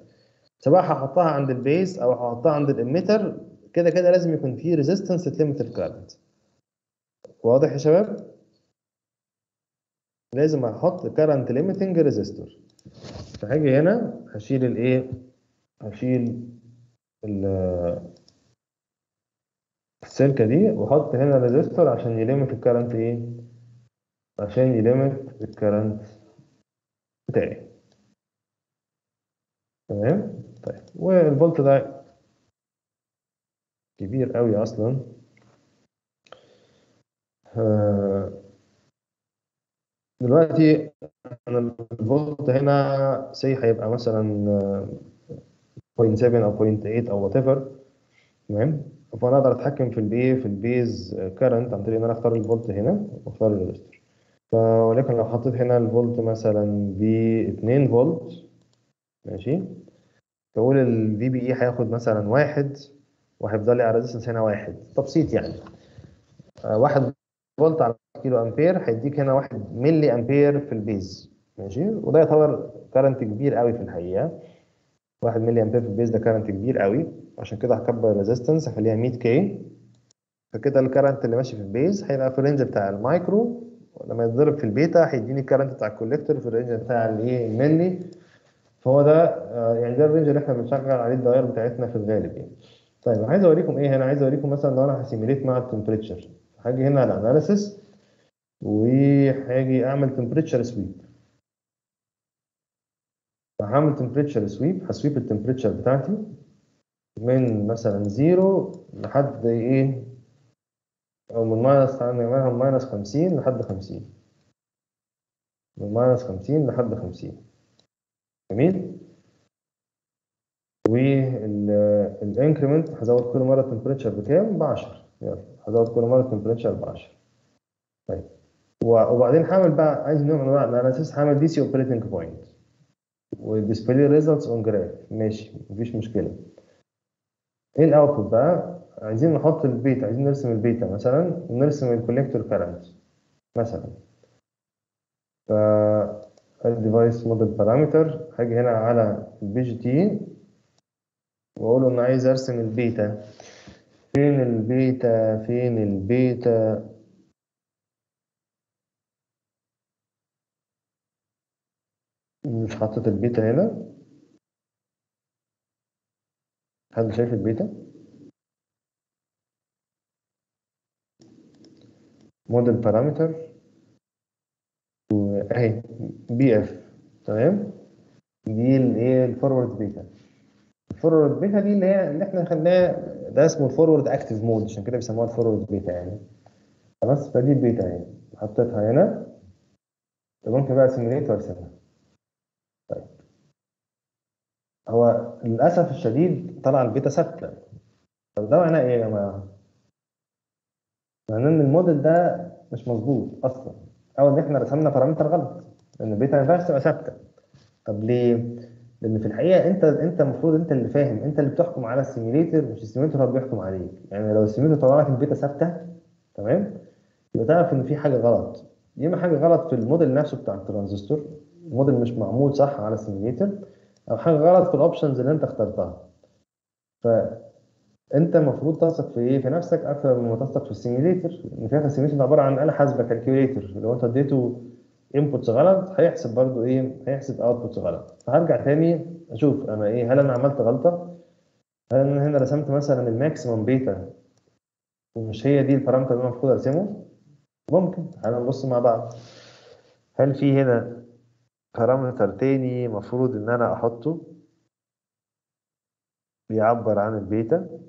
سواء هحطها عند ال base أو هحطها عند ال emitter كده كده لازم يكون في resistance ت limit ال current واضح يا شباب؟ لازم أحط current limiting resistor فهاجي هنا هشيل الايه هشيل ال- السلكة دي وأحط هنا resistor عشان ي limit ال current إيه؟ عشان ي limit ال current بتاعي. تمام؟ طيب. والفولت ده كبير قوي أصلا. آه، دلوقتي أنا الفولت هنا say هيبقى مثلا آه، 0.7 أو 0.8 أو whatever تمام؟ فأنا أقدر أتحكم في الايه في ال base current عن طريق إن أنا أختار الفولت هنا وأختار ال resistor فولكن لو حطيت هنا الفولت مثلا ب 2 فولت ماشي؟ فاقول ال VBE هياخد مثلا واحد. وهيفضل لي على ال resistance هنا واحد. تبسيط يعني. آه، واحد فولت على كيلو أمبير هيديك هنا واحد ملي أمبير في ال base. ماشي؟ وده يعتبر current كبير قوي في الحقيقة. واحد ملي أمبير في ال base ده current كبير قوي. عشان كده هكبر ال resistance هخليها 100 K فكده ال current اللي ماشي في ال base هيبقى في ال range بتاع المايكرو. لما يتضرب في البيتا هيديني ال current بتاع ال collector في ال range بتاع الايه؟ الملي. فهو ده آه، يعني ده ال range اللي إحنا بنشغل عليه الدوائر بتاعتنا في الغالب يعني. طيب عايز اوريكم إيه؟ هنا عايز اوريكم مثلا لو أنا ه simulate مع ال temperature. هاجي هنا على ال analysis وهاجي اعمل temperature sweep هعمل temperature sweep ه sweep ال temperature بتاعتي من مثلا zero لحد إيه؟ أو من minus تعالى نعملها من minus 50 لحد 50 من minus 50 لحد 50 جميل؟ وال increment هزود كل مرة ال temperature بكام؟ ب 10 يلا هزود كل مرة ال temperature ب 10 طيب وبعدين هعمل بقى عايز نوع من أنواع ال analysis هعمل DC operating point و display results on graph ماشي مفيش مشكلة. إيه ال output بقى؟ عايزين نحط البيتا عايزين نرسم البيتا مثلا ونرسم ال collector current مثلا. ف ال device model parameter هاجي هنا على ال BJT. واقول له أنا عايز أرسم البيتا. فين البيتا؟ فين البيتا؟ مش حاطط البيتا هنا؟ حد شايف البيتا؟ model parameter. وأهي BF. تمام؟ دي الايه ال forward beta. ال forward beta دي اللي هي اللي إحنا خدناها ده اسمه ال forward active mode عشان كده بيسموها ال forward beta يعني. خلاص فدي البيتا اهي حطيتها هنا. طب ممكن بقى simulate وارسمها. طيب. هو للأسف الشديد طلع البيتا ثابته طب ده معناه إيه يا جماعة؟ معناه إن الموديل ده مش مظبوط أصلا. أو ان إحنا رسمنا parameter غلط. لأن البيتا ما ينفعش تبقى ثابته طب ليه؟ لأن في الحقيقة أنت أنت المفروض أنت اللي فاهم أنت اللي بتحكم على ال simulator مش ال simulator هو بيحكم عليك. يعني لو ال simulator طلع لك البيتا ثابتة تمام؟ يبقى تعرف إن في حاجة غلط. يا إما حاجة غلط في الموديل نفسه بتاع الترانزستور الموديل مش معمول صح على ال simulator أو حاجة غلط في ال options اللي أنت اخترتها. فانت المفروض تثق في إيه؟ في نفسك أكثر مما تثق في ال simulator. إن فيها ال simulator عبارة عن آلة حاسبه calculator لو أنت اديته inputs غلط هيحسب برضو إيه؟ هيحسب outputs غلط. فهرجع تاني أشوف أنا إيه؟ هل أنا عملت غلطة؟ هل أنا هنا رسمت مثلا ال maximum beta؟ ومش هي دي ال parameter اللي أنا المفروض أرسمه؟ ممكن. تعالى نبص مع بعض. هل في هنا parameter تاني المفروض إن أنا أحطه؟ بيعبر عن البيتا.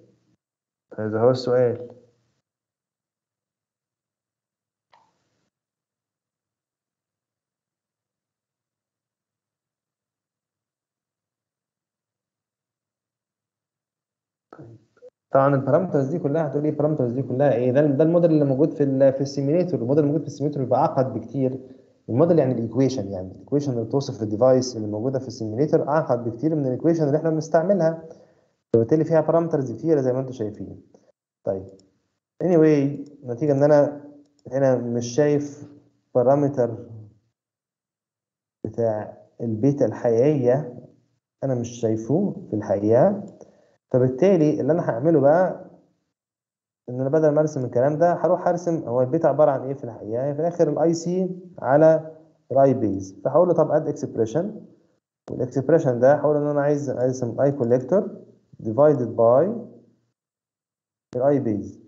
هذا هو السؤال. طبعا ال parameters دي كلها هتقول لي ال parameters دي كلها؟ إيه ده ده الموديل اللي موجود في في ال simulator. الموديل اللي موجود في ال simulator بيبقى أعقد بكتير. الموديل يعني ال equation يعني ال equation اللي بتوصف ال device اللي موجودة في ال simulator أعقد بكتير من ال equation اللي إحنا بنستعملها. فبالتالي فيها parameters كتيرة زي ما أنتم شايفين. طيب anyway نتيجة إن أنا هنا مش شايف parameter بتاع البيتا الحقيقية. أنا مش شايفه في الحقيقة. فبالتالي اللي أنا هعمله بقى إن أنا بدل ما أرسم الكلام ده هروح أرسم هو البيتا عبارة عن إيه في الحقيقة؟ هي في الآخر ال IC على ال I base فهقول له طب add expression وال expression ده هقول إن أنا عايز أرسم ال I collector divided by ال I base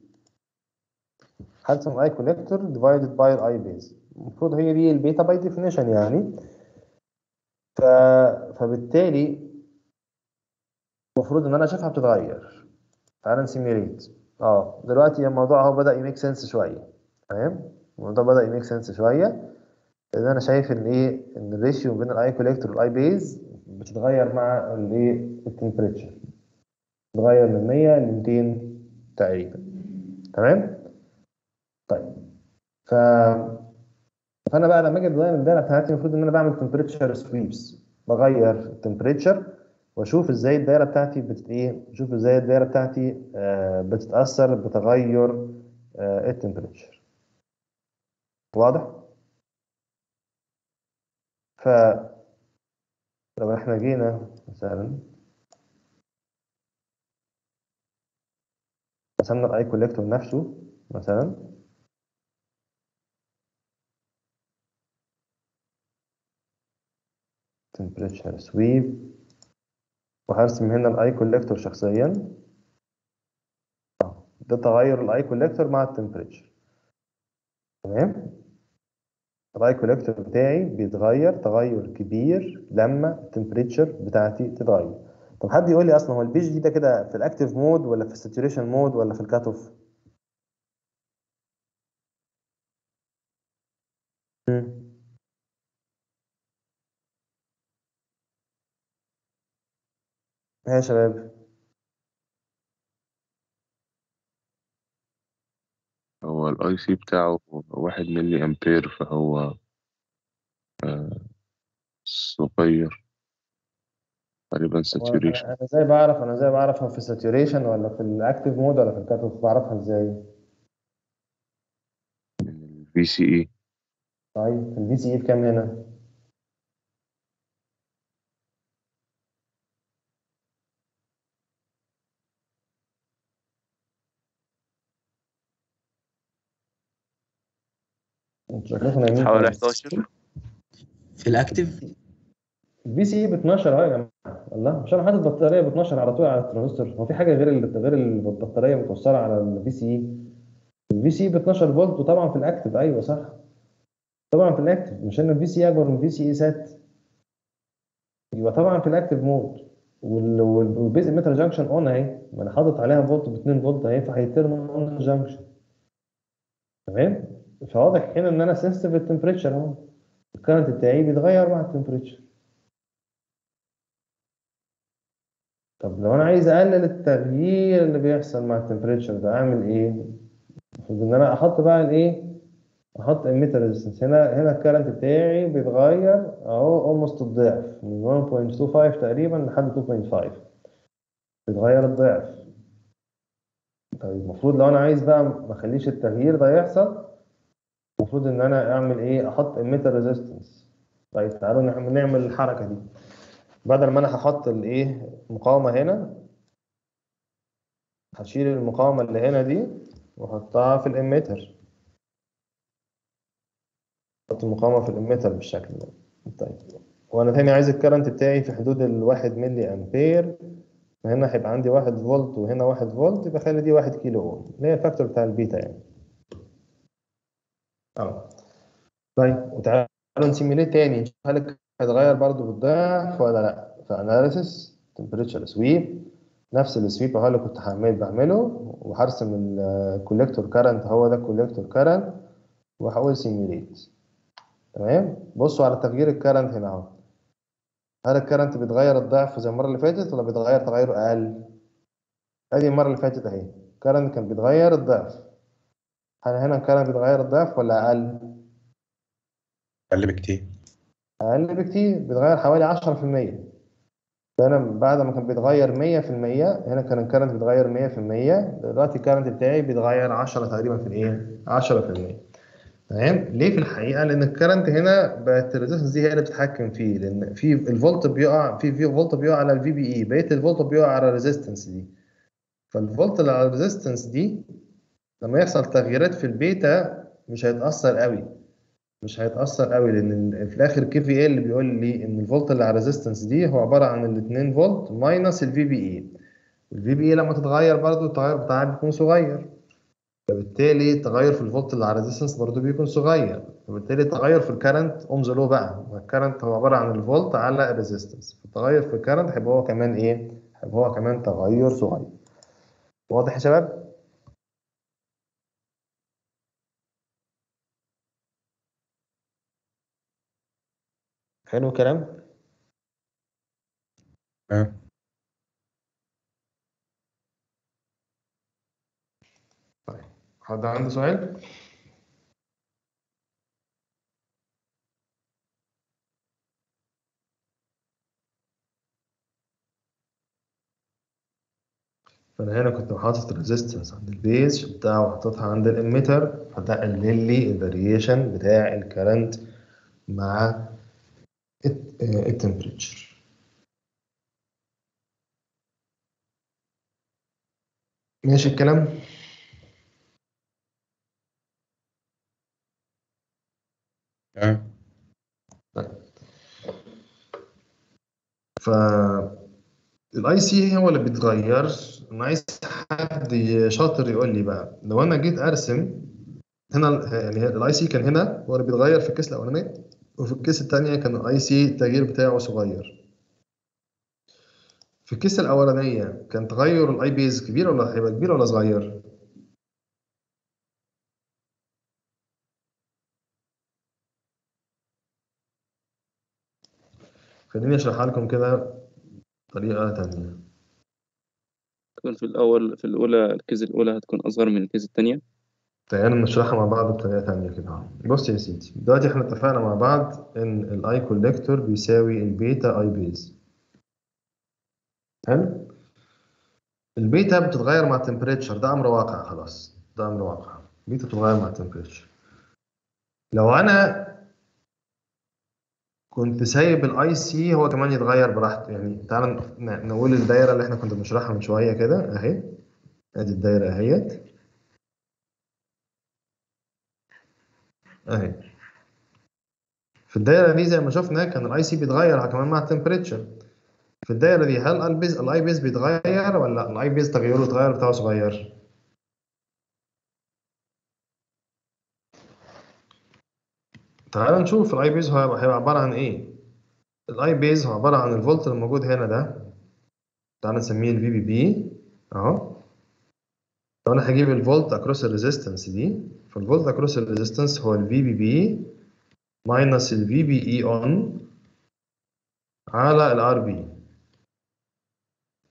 هرسم ال I collector divided by ال I base المفروض هي دي ال beta by definition يعني. ف... فبالتالي المفروض إن أنا اشوفها بتتغير. تعالى ن simulate آه دلوقتي الموضوع أهو بدأ ي make sense شوية. تمام؟ الموضوع بدأ ي make sense شوية. لأن أنا شايف إن إيه إن ال ratio بين ال I collector وال I base بتتغير مع الايه ال temperature بتتغير من 100 ل 200 تقريبا. تمام؟ طيب. ف فأنا بقى لما أجي أغير الدايره بتاعتي المفروض إن أنا بعمل temperature sweeps بغير ال temperature وأشوف إزاي الدايرة بتاعتي بت إيه أشوف إزاي الدايرة بتاعتي آه بتتأثر بتغير آه ال temperature واضح؟ ف لو إحنا جينا مثلا. رسمنا ال I collector نفسه مثلا. Temperature sweep. وهرسم هنا ال I collector شخصيا. آه، ده تغير ال I collector مع ال temperature تمام؟ ال I collector بتاعي بيتغير تغير كبير لما ال temperature بتاعتي تتغير. طب حد يقول لي أصلا هو ال BJT ده كده في ال active mode ولا في ال saturation mode ولا في ال cut off يا شباب. هو ال IC بتاعه واحد ملي أمبير فهو آه، صغير. تقريبا saturation أنا أنا إزاي بعرف؟ أنا إزاي بعرفها في ال saturation ولا في ال active mode ولا في ال cut off بعرفها إزاي؟ ال VCE طيب ال V CE بكام هنا؟ حوالي خالص 11 في ال active ال VCE ب 12 أهو يا جماعة. الله مش أنا حاطط بطارية ب 12 على طول على الترانزستور. هو في حاجة غير غير البطارية متوصلة على ال VCE ال VCE ب 12 فولت وطبعا في ال active. أيوه صح. طبعا في ال active. مش إن ال VCE أكبر من ال VCE sat. يبقى طبعا في ال active mode. وال- وال- وال base emitter junction on أهي. ما أنا حاطط عليها فولت ب 2 فولت أهي فهي turn on junction تمام؟ فواضح هنا إن أنا سنسيتيف التمبريتشر أهو. ال current بتاعي بيتغير مع ال temperature طب لو أنا عايز أقلل التغيير اللي بيحصل مع ال temperature ده أعمل إيه؟ المفروض إن أنا أحط بقى الإيه؟ أحط emitter resistance هنا هنا ال current بتاعي بيتغير أهو almost الضعف. من 1.25 تقريبا لحد 2.5 بيتغير الضعف. طيب المفروض لو أنا عايز بقى ما أخليش التغيير ده يحصل المفروض إن أنا أعمل إيه؟ أحط emitter resistance. طيب تعالوا نعمل نعمل الحركة دي. بدل ما أنا هحط الإيه؟ مقاومه هنا هشيل المقاومة اللي هنا دي وأحطها في ال emitter. أحط المقاومة في ال emitter بالشكل ده. طيب وأنا تاني عايز ال current بتاعي في حدود الواحد ملي أمبير. فهنا هيبقى عندي واحد فولت وهنا واحد فولت يبقى خلي دي واحد كيلو أوم. اللي هي ال factor بتاع البيتا يعني. طيب وتعالوا ن simulate تاني. نشوف هل هيتغير برضو بالضعف ولا لأ. ف analysis temperature sweep نفس ال sweep أهو اللي كنت هعمل بعمله وهرسم ال collector current هو ده ال collector current وهقول simulate تمام؟ بصوا على تغيير ال current هنا أهو. هل ال current بيتغير الضعف زي المرة اللي فاتت ولا بيتغير تغير أقل؟ أدي المرة اللي فاتت أهي. ال current كان بيتغير الضعف. هل هنا ال current بيتغير الضعف ولا أقل؟ أقل بكتير. أقل بكتير بيتغير حوالي 10% فانا بعد ما كان بيتغير 100% هنا كان ال current بيتغير 100% دلوقتي ال current بتاعي بيتغير 10 تقريبا في الإيه؟ 10% تمام؟ ليه في الحقيقة؟ لأن ال current هنا بقت ال resistance دي هي اللي بتتحكم فيه لأن في الفولت بيقع في في فولت بيقع على ال VBE بقية الفولت بيقع على ال resistance دي. فالفولت اللي على ال resistance دي لما يحصل تغييرات في البيتا مش هيتأثر قوي. مش هيتأثر قوي ال- في الآخر KVL بيقول لي إن الفولت اللي على ال resistance دي هو عبارة عن ال 2 فولت minus ال VBE ال VBE لما تتغير برضو التغير بتاعها بيكون صغير. فبالتالي التغير في الفولت اللي على ال resistance برضو بيكون صغير. فبالتالي التغير في ال current Ohm's law بقى. ال current هو عبارة عن الفولت على ال resistance التغير في ال current هيبقى هو كمان إيه؟ هيبقى هو كمان تغير صغير. واضح يا شباب؟ حلو الكلام؟ آه حد عنده سؤال؟ فأنا هنا كنت حاطط ال resistance عند ال base شلتها وحطيتها عند ال emitter فده قلل لي ال variation بتاع ال current مع ال temperature uh, ماشي الكلام؟ ف ال IC هو اللي بيتغير. أنا عايز حد شاطر يقول لي بقى. لو أنا جيت أرسم هنا يعني ال IC كان هنا هو اللي بيتغير في ال case الأولاني. وفي ال case الثانية كان ال IC التغيير بتاعه صغير. في ال case الأولانية كان تغير ال I base كبير ولا هيبقى كبير ولا صغير؟ خليني أشرحها لكم كده بطريقة تانية. تكون في الأول في الأولى ال case الأولى هتكون أصغر من ال case التانية. تعالوا نشرحها مع بعض بطريقة تانية كده. بص يا سيدي دلوقتي إحنا اتفقنا مع بعض إن ال I collector بيساوي ال beta I base حلو؟ البيتا بتتغير مع ال temperature ده أمر واقع خلاص. ده أمر واقع. البيتا بتتغير مع ال temperature لو أنا كنت سايب ال IC هو كمان يتغير براحته. يعني تعال ن- نقول الدايرة اللي إحنا كنا بنشرحها من شوية كده أهي. أدي الدايرة أهيت. أهي. في الدايرة دي زي ما شفنا كان ال IC بيتغير كمان مع ال temperature في الدايرة دي هل ال base ال I base بيتغير ولا ال I base تغيره اتغير بتاعه صغير؟ تعال نشوف ال I base هيبقى عبارة عن إيه. ال I base هو عبارة عن الفولت الموجود هنا ده. تعال نسميه ال VBB أهو. لو أنا هجيب ال volt across ال resistance دي. فال volt across ال resistance هو ال VBB minus ال VBE on على ال RB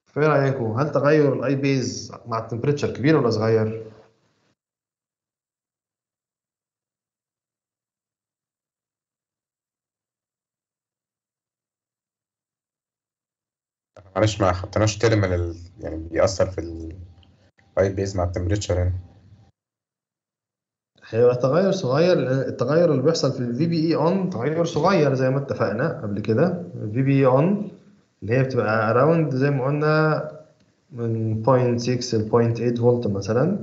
فإيه رأيكم؟ هل تغير ال I base مع ال temperature كبير ولا صغير؟ معلش ما حطيناش terminal يعني بيأثر في ال I base مع ال temperature هنا. هيبقى تغير صغير التغير اللي بيحصل في ال VBE on تغير صغير زي ما اتفقنا قبل كده. ال VBE on اللي هي بتبقى around زي ما قلنا من 0.6 ل 0.8 فولت مثلا.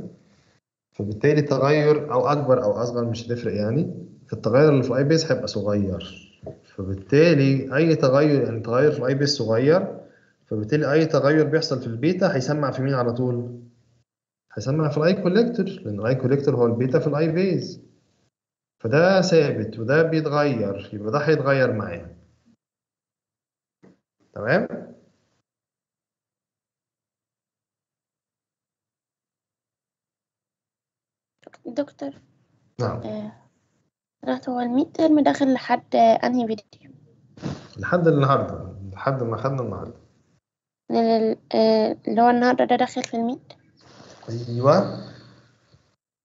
فبالتالي التغير أو أكبر أو أصغر مش هتفرق يعني. فالتغير اللي في ال I base هيبقى صغير. فبالتالي أي تغير يعني تغير في ال I base صغير فبالتالي أي تغير بيحصل في البيتا هيسمع في مين على طول؟ هيسمع في ال I collector لأن ال I collector هو البيتا في ال I base فده ثابت وده بيتغير يبقى ده هيتغير معاه تمام؟ دكتور نعم. آه، هو ال midterm داخل لحد أنهي فيديو لحد النهارده لحد ما خدنا النهارده. آه، اللي هو النهارده ده داخل في ال mid؟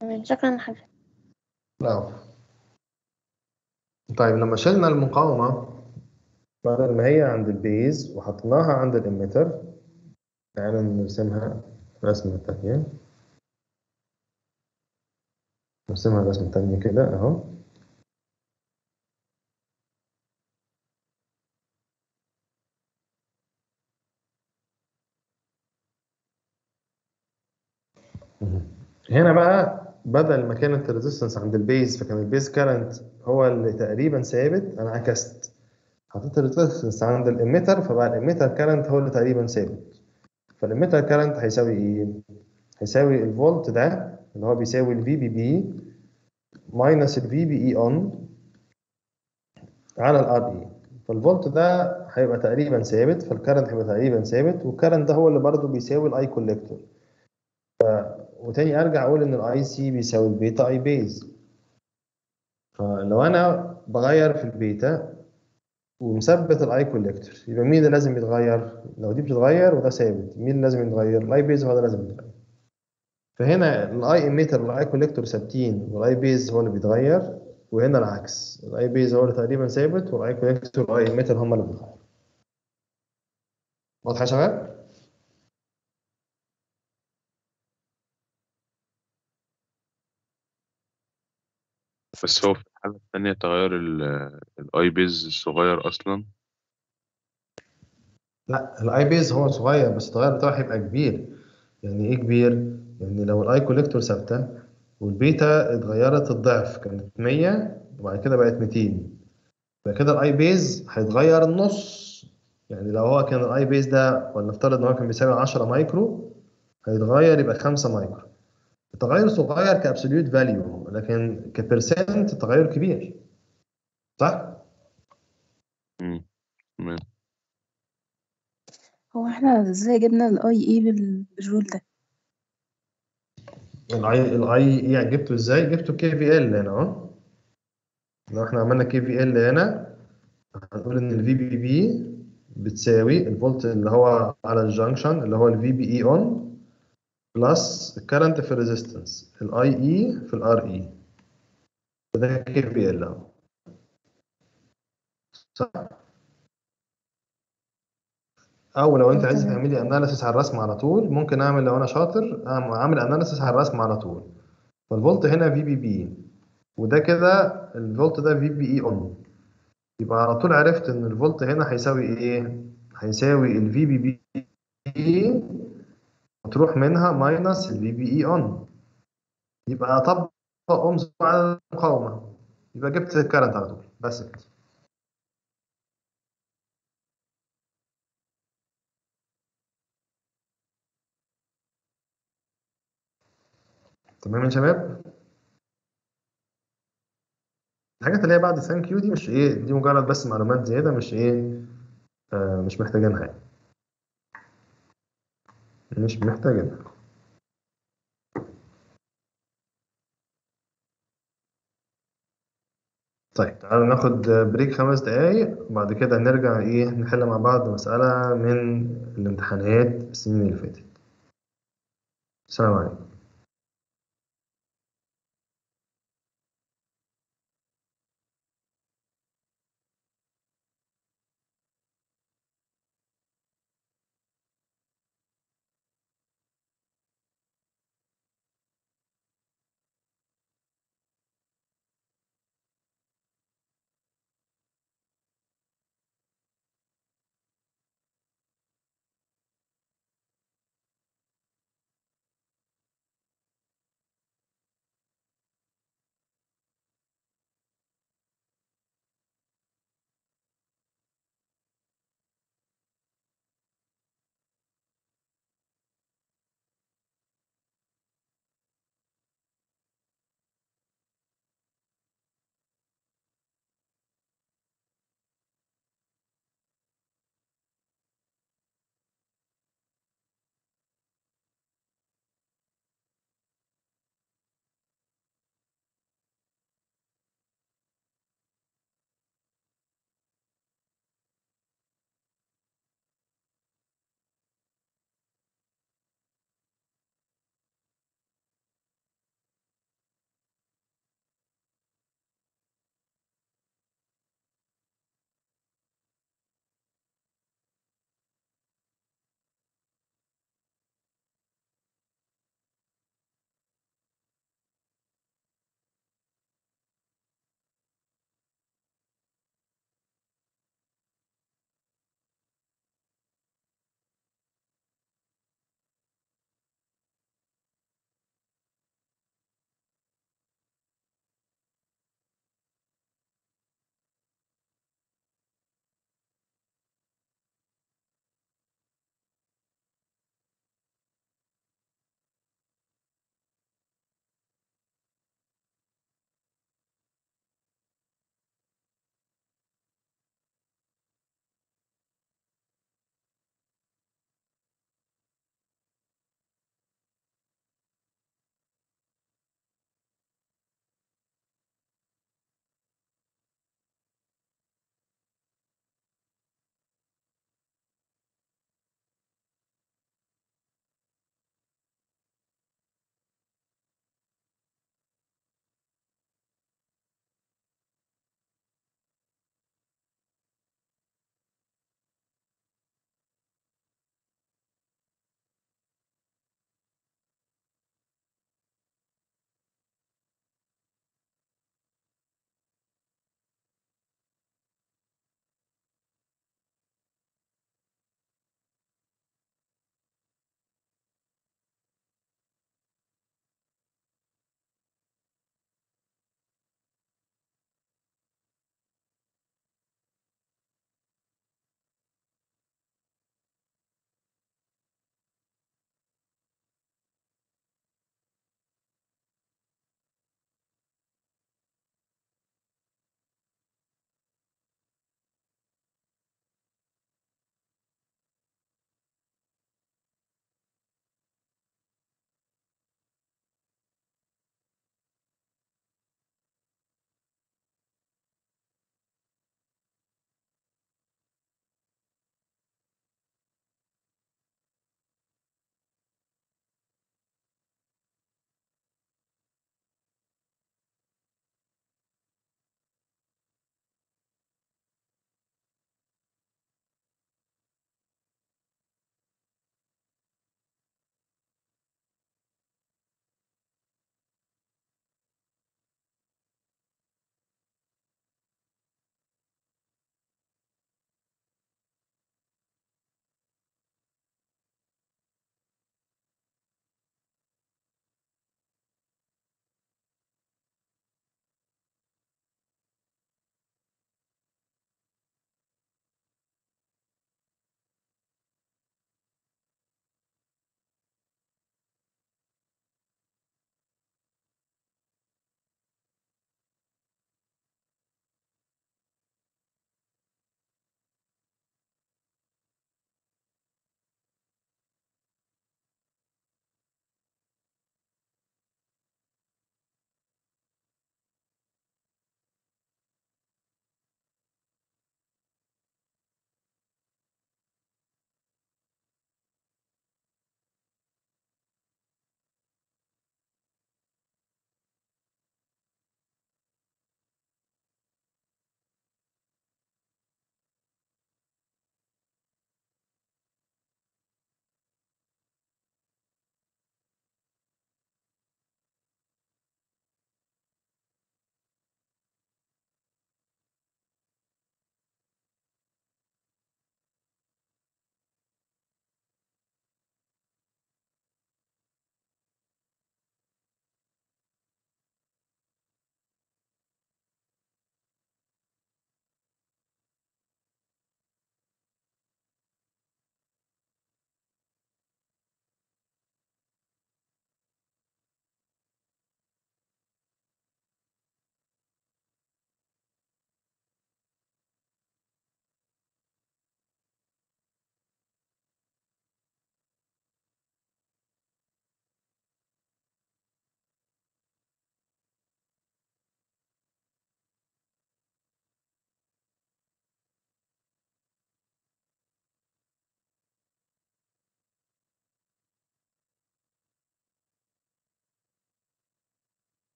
تمام شكرا حضرتك. لا طيب لما شلنا المقاومة بدل ما هي عند ال base وحطيناها عند ال emitter تعالى نرسمها رسمة تانية. نرسمها رسمة تانية كده أهو. هنا بقى بدل ما كانت ال resistance عند ال base فكان ال base current هو اللي تقريبا ثابت أنا عكست. حطيت ال resistance عند ال emitter فبقى ال emitter current هو اللي تقريبا ثابت. فال emitter current هيساوي إيه؟ هيساوي الفولت ده اللي هو بيساوي ال VBB minus ال VBE on على ال RE فالفولت ده هيبقى تقريبا ثابت فال current هيبقى تقريبا ثابت وال current ده هو اللي برضه بيساوي ال I collector وتاني أرجع أقول إن ال IC بيساوي ال beta I base فلو أنا بغير في البيتا ومثبت ال I collector يبقى مين اللي لازم يتغير؟ لو دي بتتغير وده ثابت مين اللي لازم يتغير؟ ال I base هو اللي لازم يتغير. فهنا ال I emitter وال I collector ثابتين وال I base هو اللي بيتغير وهنا العكس. ال I base هو اللي تقريبا ثابت وال I collector وال I emitter هم اللي بيتغيروا. واضح يا شباب؟ بس هو في الحالة التانية تغير ال I base الصغير أصلا؟ لا ال I base هو صغير بس التغير بتاعه هيبقى كبير. يعني إيه كبير؟ يعني لو ال I collector ثابتة والبيتا اتغيرت الضعف كانت 100 وبعد كده بقت 200 فكده ال I base هيتغير النص يعني لو هو كان ال I base ده ولنفترض إن هو كان بيساوي 10 مايكرو هيتغير يبقى 5 مايكرو. التغير صغير ك absolute value لكن ك percent التغير كبير. صح؟ تمام. هو إحنا إزاي جبنا ال IE بالجول ده؟ ال I ال IE جبته إزاي؟ جبته KVL هنا اهو. لو إحنا عملنا KVL هنا هنقول إن ال VBB بتساوي الفولت اللي هو على ال junction اللي هو ال VBE on plus ال current في ال resistance ال IE في ال RE ده KVL اهو صح أو لو أنت عايز تعملي analysis على الرسم على طول ممكن أعمل لو أنا شاطر أعمل analysis على الرسم على طول. فالفولت هنا VBB وده كده الفولت ده VBE on يبقى على طول عرفت إن الفولت هنا هيساوي إيه؟ هيساوي ال VBB وتروح منها minus ال VBE on يبقى اطبق Ohm's على المقاومة. يبقى جبت ال current على طول. بس كده. تمام يا شباب؟ الحاجات اللي هي بعد thank you دي مش إيه دي مجرد بس معلومات زيادة مش إيه آه مش محتاجينها يعني. مش محتاجينها طيب تعالوا ناخد break خمس دقايق وبعد كده نرجع إيه نحل مع بعض مسألة من الامتحانات السنين اللي فاتت. السلام عليكم.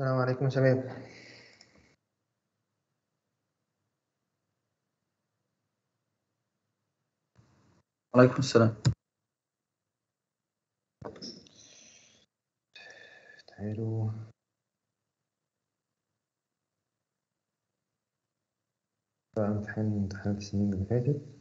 السلام عليكم يا شباب. وعليكم السلام. تعالوا. بقى امتحان من امتحانات السنين اللي فاتت.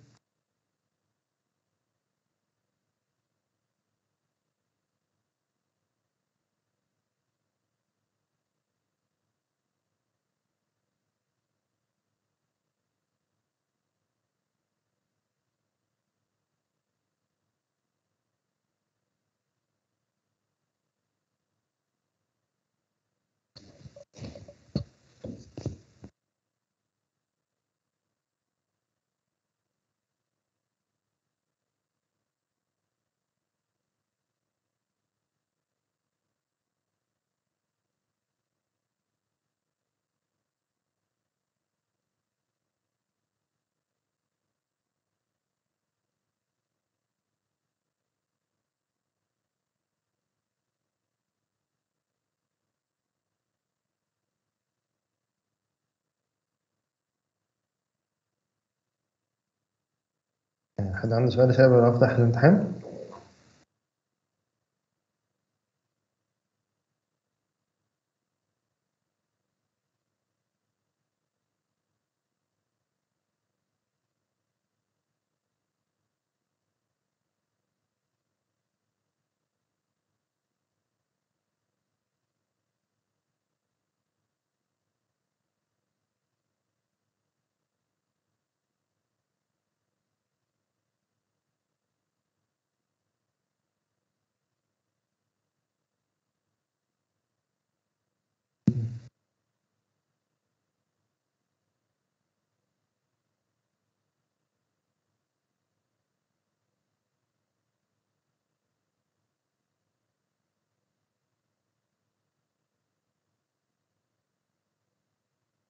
حد عنده سؤال يا شباب افتح الامتحان؟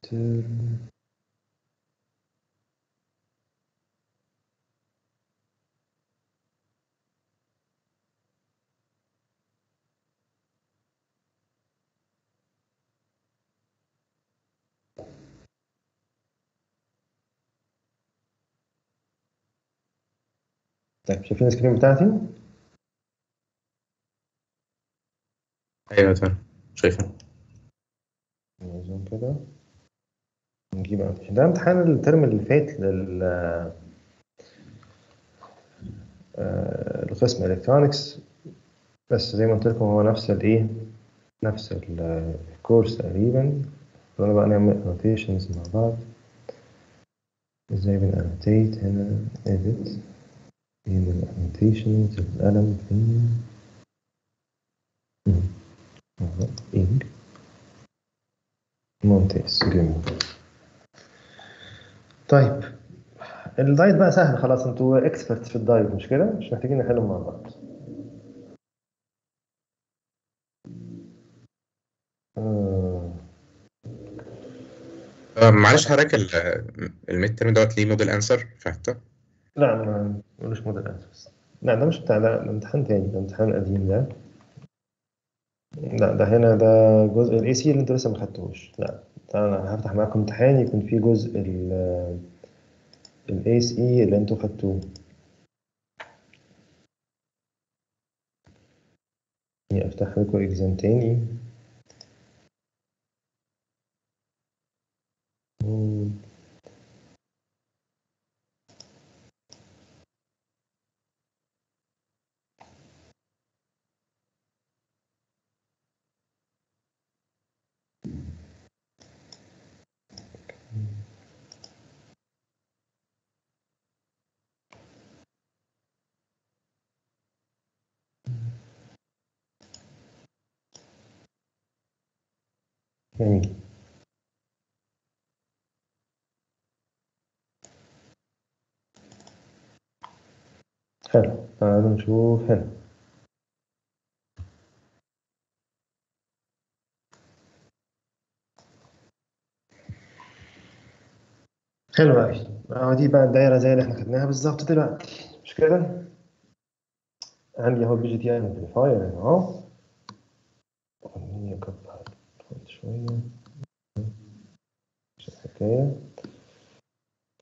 ترم. طيب شايفين السكرين بتاعتي؟ أيوه تمام شايفها نظام كده نجيب ده امتحان الترم اللي فات لل آه، القسم electronics بس زي ما قلت لكم هو نفس الايه نفس ال- ال course تقريبا. خلونا بقى نعمل annotations مع بعض. إزاي بن annotate هنا؟ edit. فين ال annotations القلم فين؟ مم. ink. ممتاز جميل طيب. الدايت بقى سهل خلاص أنتوا expert في الدايت مش كده؟ مش محتاجين نحله مع بعض. آه. آه، معلش حضرتك ال- ال midterm دوت ليه model answer حتة لا ما ملوش model answers لا ده مش بتاع ده ده امتحان تاني ده امتحان قديم ده. لا ده هنا ده جزء ال AC اللي أنتوا لسه ما خدتوش. لا أنا هفتح معاكم امتحان يكون فيه جزء ال AC اللي أنتوا خدتوه. يعني افتح لكم exam تاني. جميل. حلو. تعالوا نشوف. هنا حلو قوي اهو دي بقى الدايرة زي اللي إحنا خدناها بالظبط دلوقتي. مش كده؟ عندي أهو BJT amplifier هنا أهو. شوية. الحكاية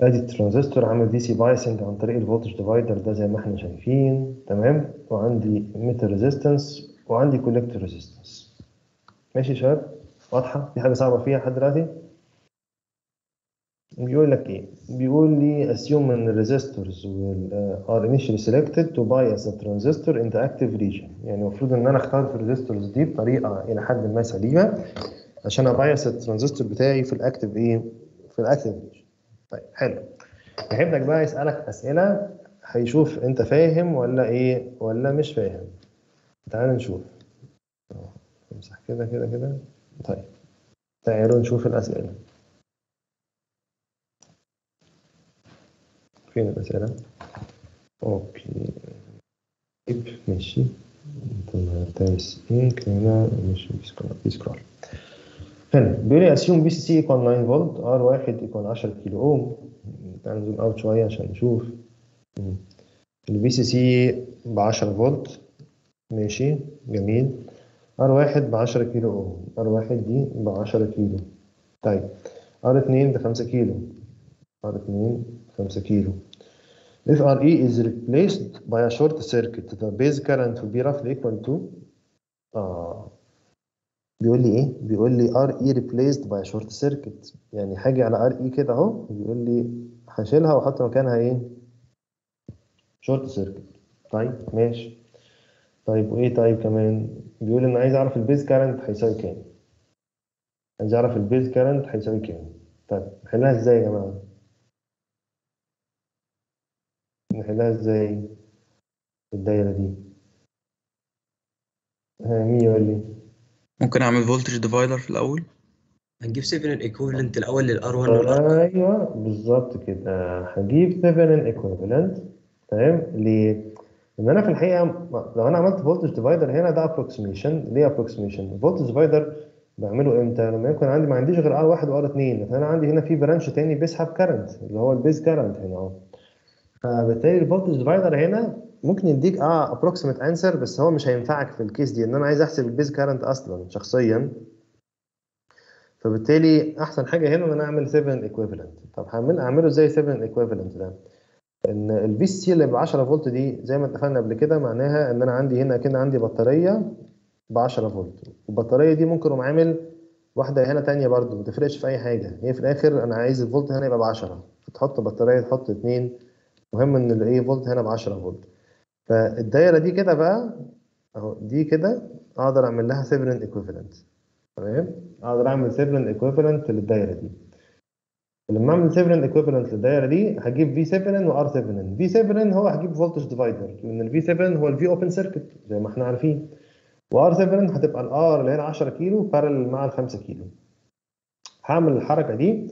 ادي الترانزستور عامل DC biasing عن طريق ال voltage divider ده زي ما إحنا شايفين. تمام؟ وعندي emitter resistance وعندي collector resistance ماشي يا شباب؟ واضحة؟ في حاجة صعبة فيها لحد دلوقتي؟ بيقول لك إيه؟ بيقول لي assume إن ال resistors are initially selected to bias the transistor into active region. يعني المفروض إن أنا أختار ال resistors دي بطريقة إلى حد ما سليمة. عشان ا bias الترانزستور بتاعي في ال active إيه؟ في ال active طيب حلو. لك بقى يسألك أسئلة هيشوف أنت فاهم ولا إيه؟ ولا مش فاهم. تعال نشوف. امسح كده كده كده. طيب تعالوا نشوف الأسئلة. فين الأسئلة؟ okay. طيب ماشي. طلع تايس إنك هنا مش بي scroll. هنا بيقول لي assume VCC equal 9 فولت R1 equal 10 كيلو أوم. تعال ن zoom out شوية عشان نشوف. ال VCC ب 10 فولت ماشي. جميل. R1 ب 10 كيلو أوم. R1 دي ب 10 كيلو. طيب. R2 ب 5 كيلو. R2 5 كيلو. If RE is replaced by a short circuit the base current will be roughly equal to آه بيقول لي إيه؟ بيقول لي RE replaced by short circuit يعني هاجي على RE كده أهو بيقول لي هشيلها وأحط مكانها إيه؟ short circuit طيب ماشي طيب وإيه طيب كمان؟ بيقول إن عايز أعرف ال base current هيساوي كام؟ عايز أعرف ال base current هيساوي كام؟ طيب نحلها إزاي يا جماعة؟ نحلها إزاي؟ الدايرة دي ها مين يقول لي؟ ممكن أعمل voltage divider في الأول هنجيب Thevenin equivalent الأول لل R1 وال R أيوه بالظبط كده هجيب Thevenin equivalent تمام ليه؟ ان أنا في الحقيقة لو أنا عملت voltage divider هنا ده approximation ليه approximation؟ ال voltage divider بعمله إمتى؟ لما يكون عندي ما عنديش غير R 1 و R 2 لكن أنا عندي هنا في branch تاني بيسحب current اللي هو ال base current هنا أهو فبالتالي ال voltage divider هنا ممكن يديك آه approximate answer بس هو مش هينفعك في ال case دي إن أنا عايز أحسب ال base current أصلا شخصيا. فبالتالي أحسن حاجة هنا إن أنا أعمل Thevenin equivalent طب هعمل اعمله إزاي Thevenin equivalent ده؟ إن ال VCC اللي ب 10 فولت دي زي ما اتفقنا قبل كده معناها إن أنا عندي هنا كده عندي بطارية ب 10 فولت. والبطاريه دي ممكن أقوم عامل واحدة هنا تانية برضو ما تفرقش في أي حاجة. هي في الآخر أنا عايز الفولت هنا يبقى ب 10 فتحط بطارية تحط اتنين. مهم إن الايه فولت هنا ب 10 فولت. فالدايرة دي كده بقى أهو دي كده أقدر أعمل لها Thevenin equivalent تمام؟ أقدر أعمل Thevenin equivalent للدايرة دي. لما أعمل Thevenin equivalent للدايرة دي هجيب V Thevenin و R Thevenin V Thevenin هو هجيب voltage divider لأن ال V Thevenin هو ال V open circuit زي ما إحنا عارفين. وار 7 هتبقى الار اللي هي 10 كيلو parallel مع ال 5 كيلو. هعمل الحركة دي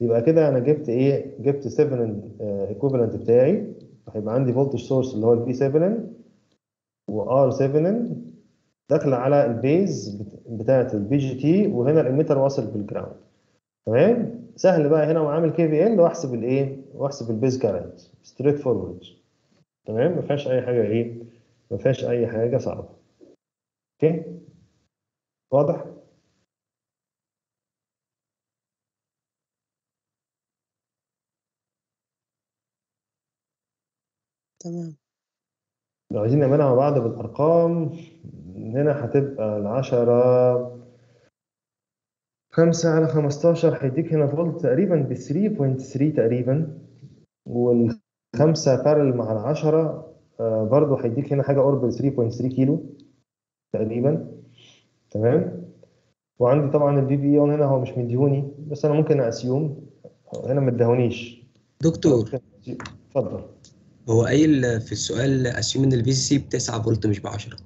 يبقى كده أنا جبت إيه؟ جبت Thevenin equivalent بتاعي. هيبقى عندي voltage source اللي هو الفي 7 وار 7 داخله على ال base بت- بتاعه ال BJT وهنا ال emitter واصل بال ground تمام؟ سهل بقى هنا وعامل KVL واحسب الايه واحسب ال base current straightforward تمام؟ ما فيهاش أي حاجة إيه؟ ما فيهاش أي حاجة صعبة. أوكي؟ واضح؟ تمام. لو عايزين نعملها مع بعض بالأرقام هنا هتبقى العشرة خمسة على خمستاشر هيديك هنا فولت تقريبا ب 3.3 تقريبا والخمسة parallel مع العشرة آه، برضو هيديك هنا حاجة قرب ال 3.3 كيلو تقريبا. تمام؟ وعندي طبعا ال VBE on هنا هو مش مديهوني بس أنا ممكن assume. هنا ما اداهونيش. دكتور. اتفضل. هو قايل في السؤال assume ان ال VCC ب 9 فولت مش ب 10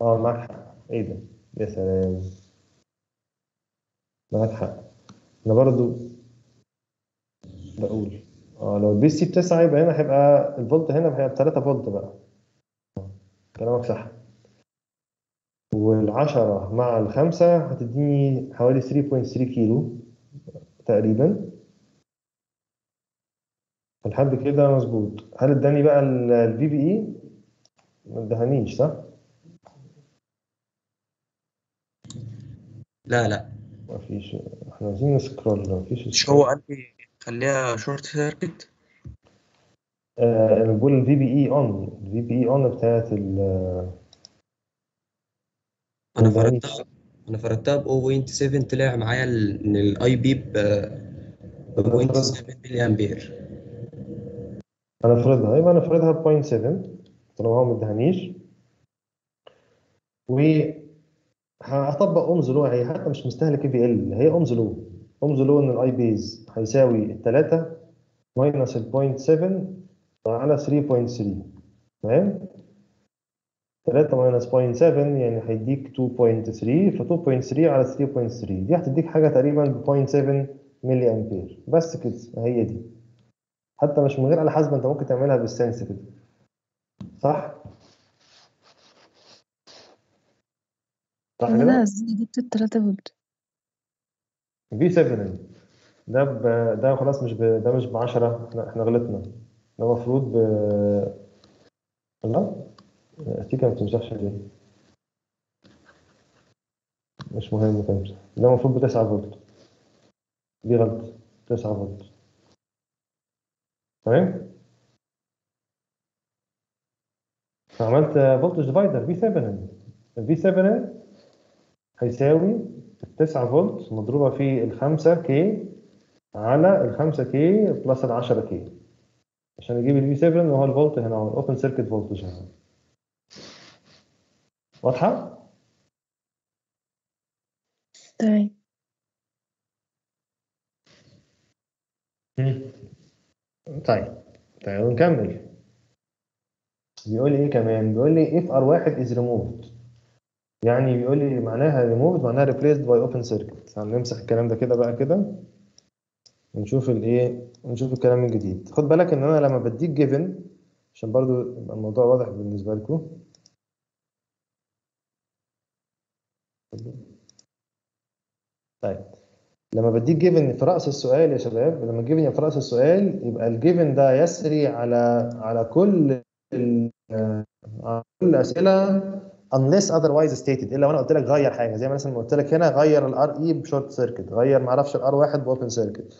آه معاك حق. إيه ده؟ يا سلام. معاك حق. أنا برضو بقول. آه لو ال VCC بتسعة يبقى هنا هيبقى الفولت هنا هيبقى ب 3 فولت بقى. كلامك صح. والعشرة مع الخمسة هتديني حوالي 3.3 كيلو تقريبا. لحد كده مظبوط. هل اداني بقى ال VBE ما ادهانيش صح؟ لا لا. مفيش إحنا عايزين ن scroll مفيش مش هو قال لي خليها short circuit آه أنا بقول ال VBE on ال VBE on بتاعت ال أنا. فرضتها أنا فرضتها ب 0.7 طلع معايا ان ال IB ب ب 0.7 ملي أمبير. أنا افرضها يبقى أنا افرضها ب 0.7 طالما هو ما ادهانيش و هطبق Ohm's law هي حتى مش مستاهلة KVL هي Ohm's law Ohm's law ان ال I base هيساوي الثلاثة minus ال 0.7 على 3.3 تمام؟ 3 minus 0.7 يعني هيديك 2.3 ف 2.3 على 3.3 دي هتديك حاجة تقريبا ب 0.7 ملي امبير بس كده هي دي. حتى مش من غير آلة حاسبة انت ممكن تعملها بال sense كده. صح؟ صح كده؟ إزاي جبت التلاتة فولت. في 7 ده ب... ده خلاص مش ب... ده مش ب 10 إحنا إحنا غلطنا. ده المفروض ب لا التيكة ما بتمسحش ليه؟ مش مهم تمسح ده المفروض ب 9 فولت. دي غلط 9 فولت. تمام؟ فعملت voltage divider V Thevenin ال V Thevenin هيساوي 9 فولت مضروبة في ال 5 K على ال 5 K plus ال 10 K عشان نجيب الفي 7 اللي هو الفولت هنا هو ال open circuit voltage هنا واضحة؟ تمام طيب تعالوا نكمل. بيقول لي إيه كمان؟ بيقول لي if R1 is removed. يعني بيقول لي معناها removed معناها replaced by open circuit. هنمسح الكلام ده كده بقى كده. ونشوف الإيه؟ ونشوف الكلام الجديد. خد بالك إن أنا لما بديك given عشان برضو يبقى الموضوع واضح بالنسبة لكم. طيب. لما بديك given في رأس السؤال يا شباب لما ال given في رأس السؤال يبقى ال given ده يسري على على كل آه، على كل الأسئلة unless otherwise stated إلا وأنا قلت لك غير حاجة. زي ما مثلا قلت لك هنا غير ال RE ب short circuit غير ما أعرفش ال R واحد ب open circuit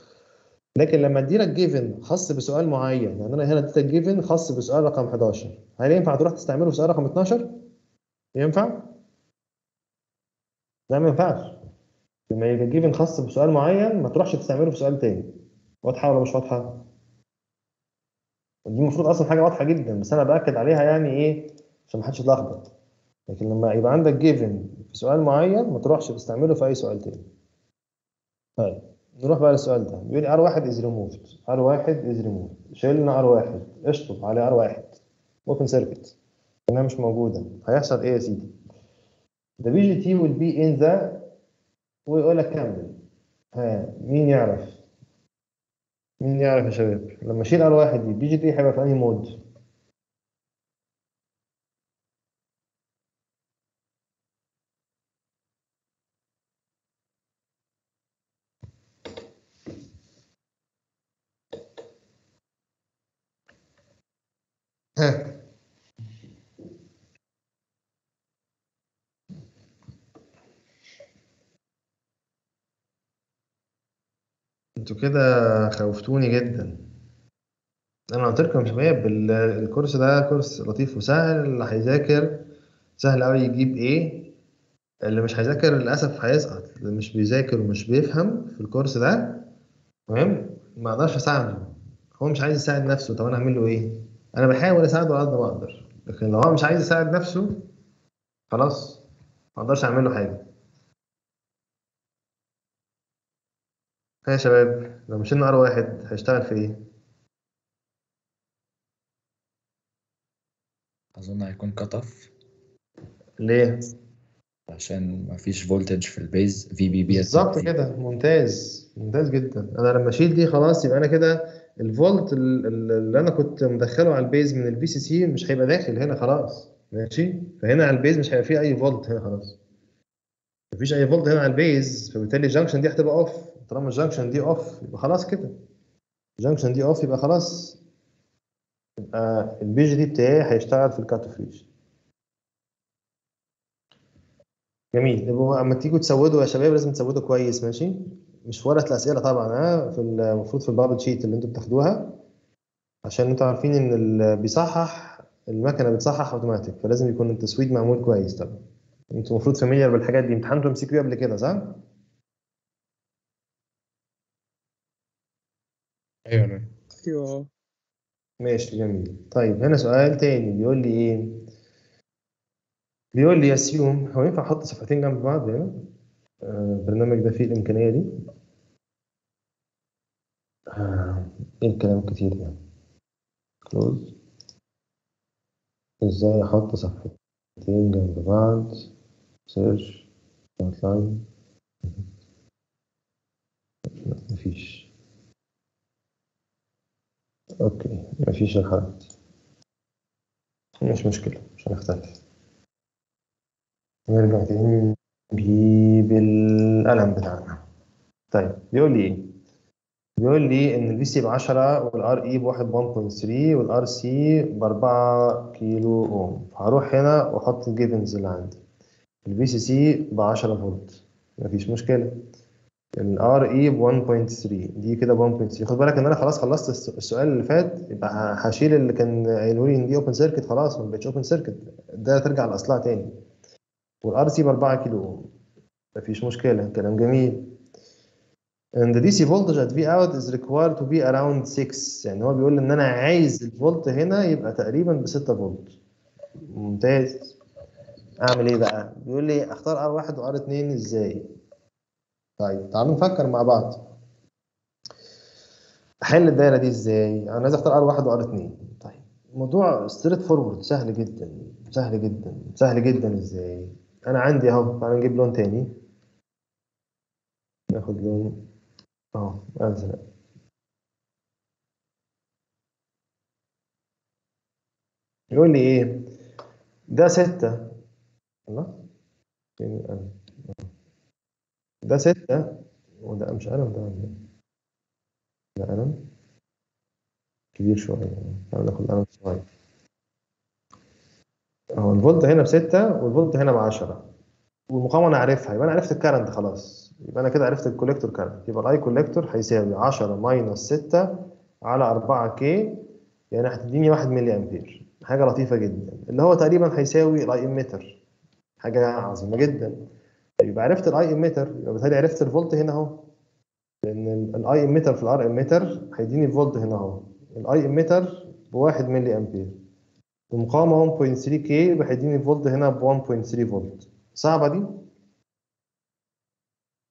لكن لما ادي لك given خاص بسؤال معين يعني أنا هنا اديتك given خاص بسؤال رقم 11 هل ينفع تروح تستعمله في سؤال رقم 12 ينفع؟ لا ما ينفعش. لما يبقى جيفن خاص بسؤال معين ما تروحش تستعمله في سؤال تاني. واضحة ولا مش واضحة؟ دي المفروض أصلا حاجة واضحة جدا بس أنا بأكد عليها يعني إيه؟ عشان ما حدش يتلخبط. لكن لما يبقى عندك جيفن في سؤال معين ما تروحش تستعمله في أي سؤال تاني. طيب نروح بقى للسؤال ده. بيقول لي R1 is removed. R1 is removed. شلنا R1 اشطب على R1 open circuit. إنها مش موجودة. هيحصل إيه يا سيدي؟ The BJT will be in the ويقول لك كمل. ها مين يعرف؟ مين يعرف يا شباب؟ لما اشيل R1 ال BJT في أنهي mode؟ ها. أنتوا كده خوفتوني جدا. أنا قلت لكم يا شباب ال- الكورس ده كورس لطيف وسهل اللي هيذاكر سهل قوي يجيب إيه اللي مش هيذاكر للأسف هيسقط اللي مش بيذاكر ومش بيفهم في الكورس ده تمام؟ ما أقدرش أساعده. هو مش عايز يساعد نفسه طب أنا اعمل له إيه؟ أنا بحاول أساعده على قد ما أقدر لكن لو هو مش عايز يساعد نفسه خلاص ما أقدرش أعمل له حاجة. يا شباب لو مشينا R واحد هيشتغل في إيه؟ أظن هيكون off ليه؟ عشان مفيش voltage في ال base VBB بالظبط كده ممتاز ممتاز جدا. أنا لما أشيل دي خلاص يبقى أنا كده الفولت ال- ال- اللي أنا كنت مدخله على ال base من ال VCC مش هيبقى داخل هنا خلاص ماشي؟ فهنا على ال base مش هيبقى فيه أي فولت هنا خلاص. مفيش أي فولت هنا على ال base فبالتالي ال junction دي هتبقى off طالما ال junction دي off يبقى خلاص كده. ال junction دي off يبقى خلاص. يبقى ال BJT بتاعي هيشتغل في ال cut off جميل. أما تيجوا تسودوا يا شباب لازم تسودوا كويس ماشي؟ مش ورقه الأسئلة طبعا ها؟ في ال- المفروض في ال bubble sheet اللي أنتوا بتاخدوها. عشان أنتوا عارفين إن اللي بيصحح المكنة بتصحح اوتوماتيك فلازم يكون التسويد معمول كويس طبعا. أنتوا المفروض familiar بالحاجات دي. امتحنتوا MCQ قبل كده صح؟ أيوه أيوه. ماشي جميل. طيب هنا سؤال تاني. بيقول لي إيه؟ بيقول لي assume هو ينفع أحط صفحتين جنب بعض هنا؟ آه، البرنامج ده فيه الإمكانية دي؟ آه، إيه الكلام الكتير ده؟ close إزاي أحط صفحتين جنب بعض؟ search outline مفيش. okay مفيش الحركات. مش مشكلة مش هنختلف. نرجع تاني نجيب القلم بتاعنا. طيب بيقول لي إيه؟ بيقول لي إن ال VC ب 10 وال RE ب 1.3 وال RC ب 4 كيلو أوم. فهروح هنا وأحط ال givens اللي عندي ال VCC ب 10 فولت. مفيش مشكلة. ال RE ب 1.3 دي كده ب 1.3 خد بالك إن أنا خلاص خلصت الس- السؤال اللي فات يبقى هشيل اللي كان قايله لي إن دي open circuit خلاص ما بقتش open circuit ده ترجع لأصلها تاني. وال RC ب 4 كيلو. مفيش مشكلة. كلام جميل. And the DC voltage at V out is required to be around 6 يعني هو بيقول إن أنا عايز الفولت هنا يبقى تقريبا ب 6 فولت. ممتاز. أعمل إيه بقى؟ بيقول لي أختار R1 و R2 إزاي؟ طيب تعالوا نفكر مع بعض. احل الدايرة دي إزاي؟ أنا عايز أختار R1 و R2 طيب الموضوع straightforward سهل جدا سهل جدا سهل جدا إزاي؟ أنا عندي أهو تعالى نجيب لون تاني. ناخد لون أهو أزرق. يقول لي إيه؟ ده ستة. الله. ده ستة. وده مش قلم ده إيه؟ ده قلم كبير شوية تعالى ناخد قلم صغير أهو الفولت هنا بستة والفولت هنا بعشرة. والمقاومة أنا عارفها. يبقى أنا عرفت ال current خلاص. يبقى أنا كده عرفت ال collector current. يبقى ال I collector هيساوي 10 minus 6 على 4 K يعني هتديني 1 ملي أمبير. حاجة لطيفة جدا. اللي هو تقريبا هيساوي ال I emitter. حاجة عظيمة جدا. يبقى عرفت ال I emitter يبقى بالتالي عرفت الفولت هنا أهو. لأن ال I emitter في ال R emitter هيديني الفولت هنا أهو. ال I emitter ب 1 ملي أمبير. المقاومة 1.3 K هيديني الفولت هنا ب 1.3 فولت صعبة دي؟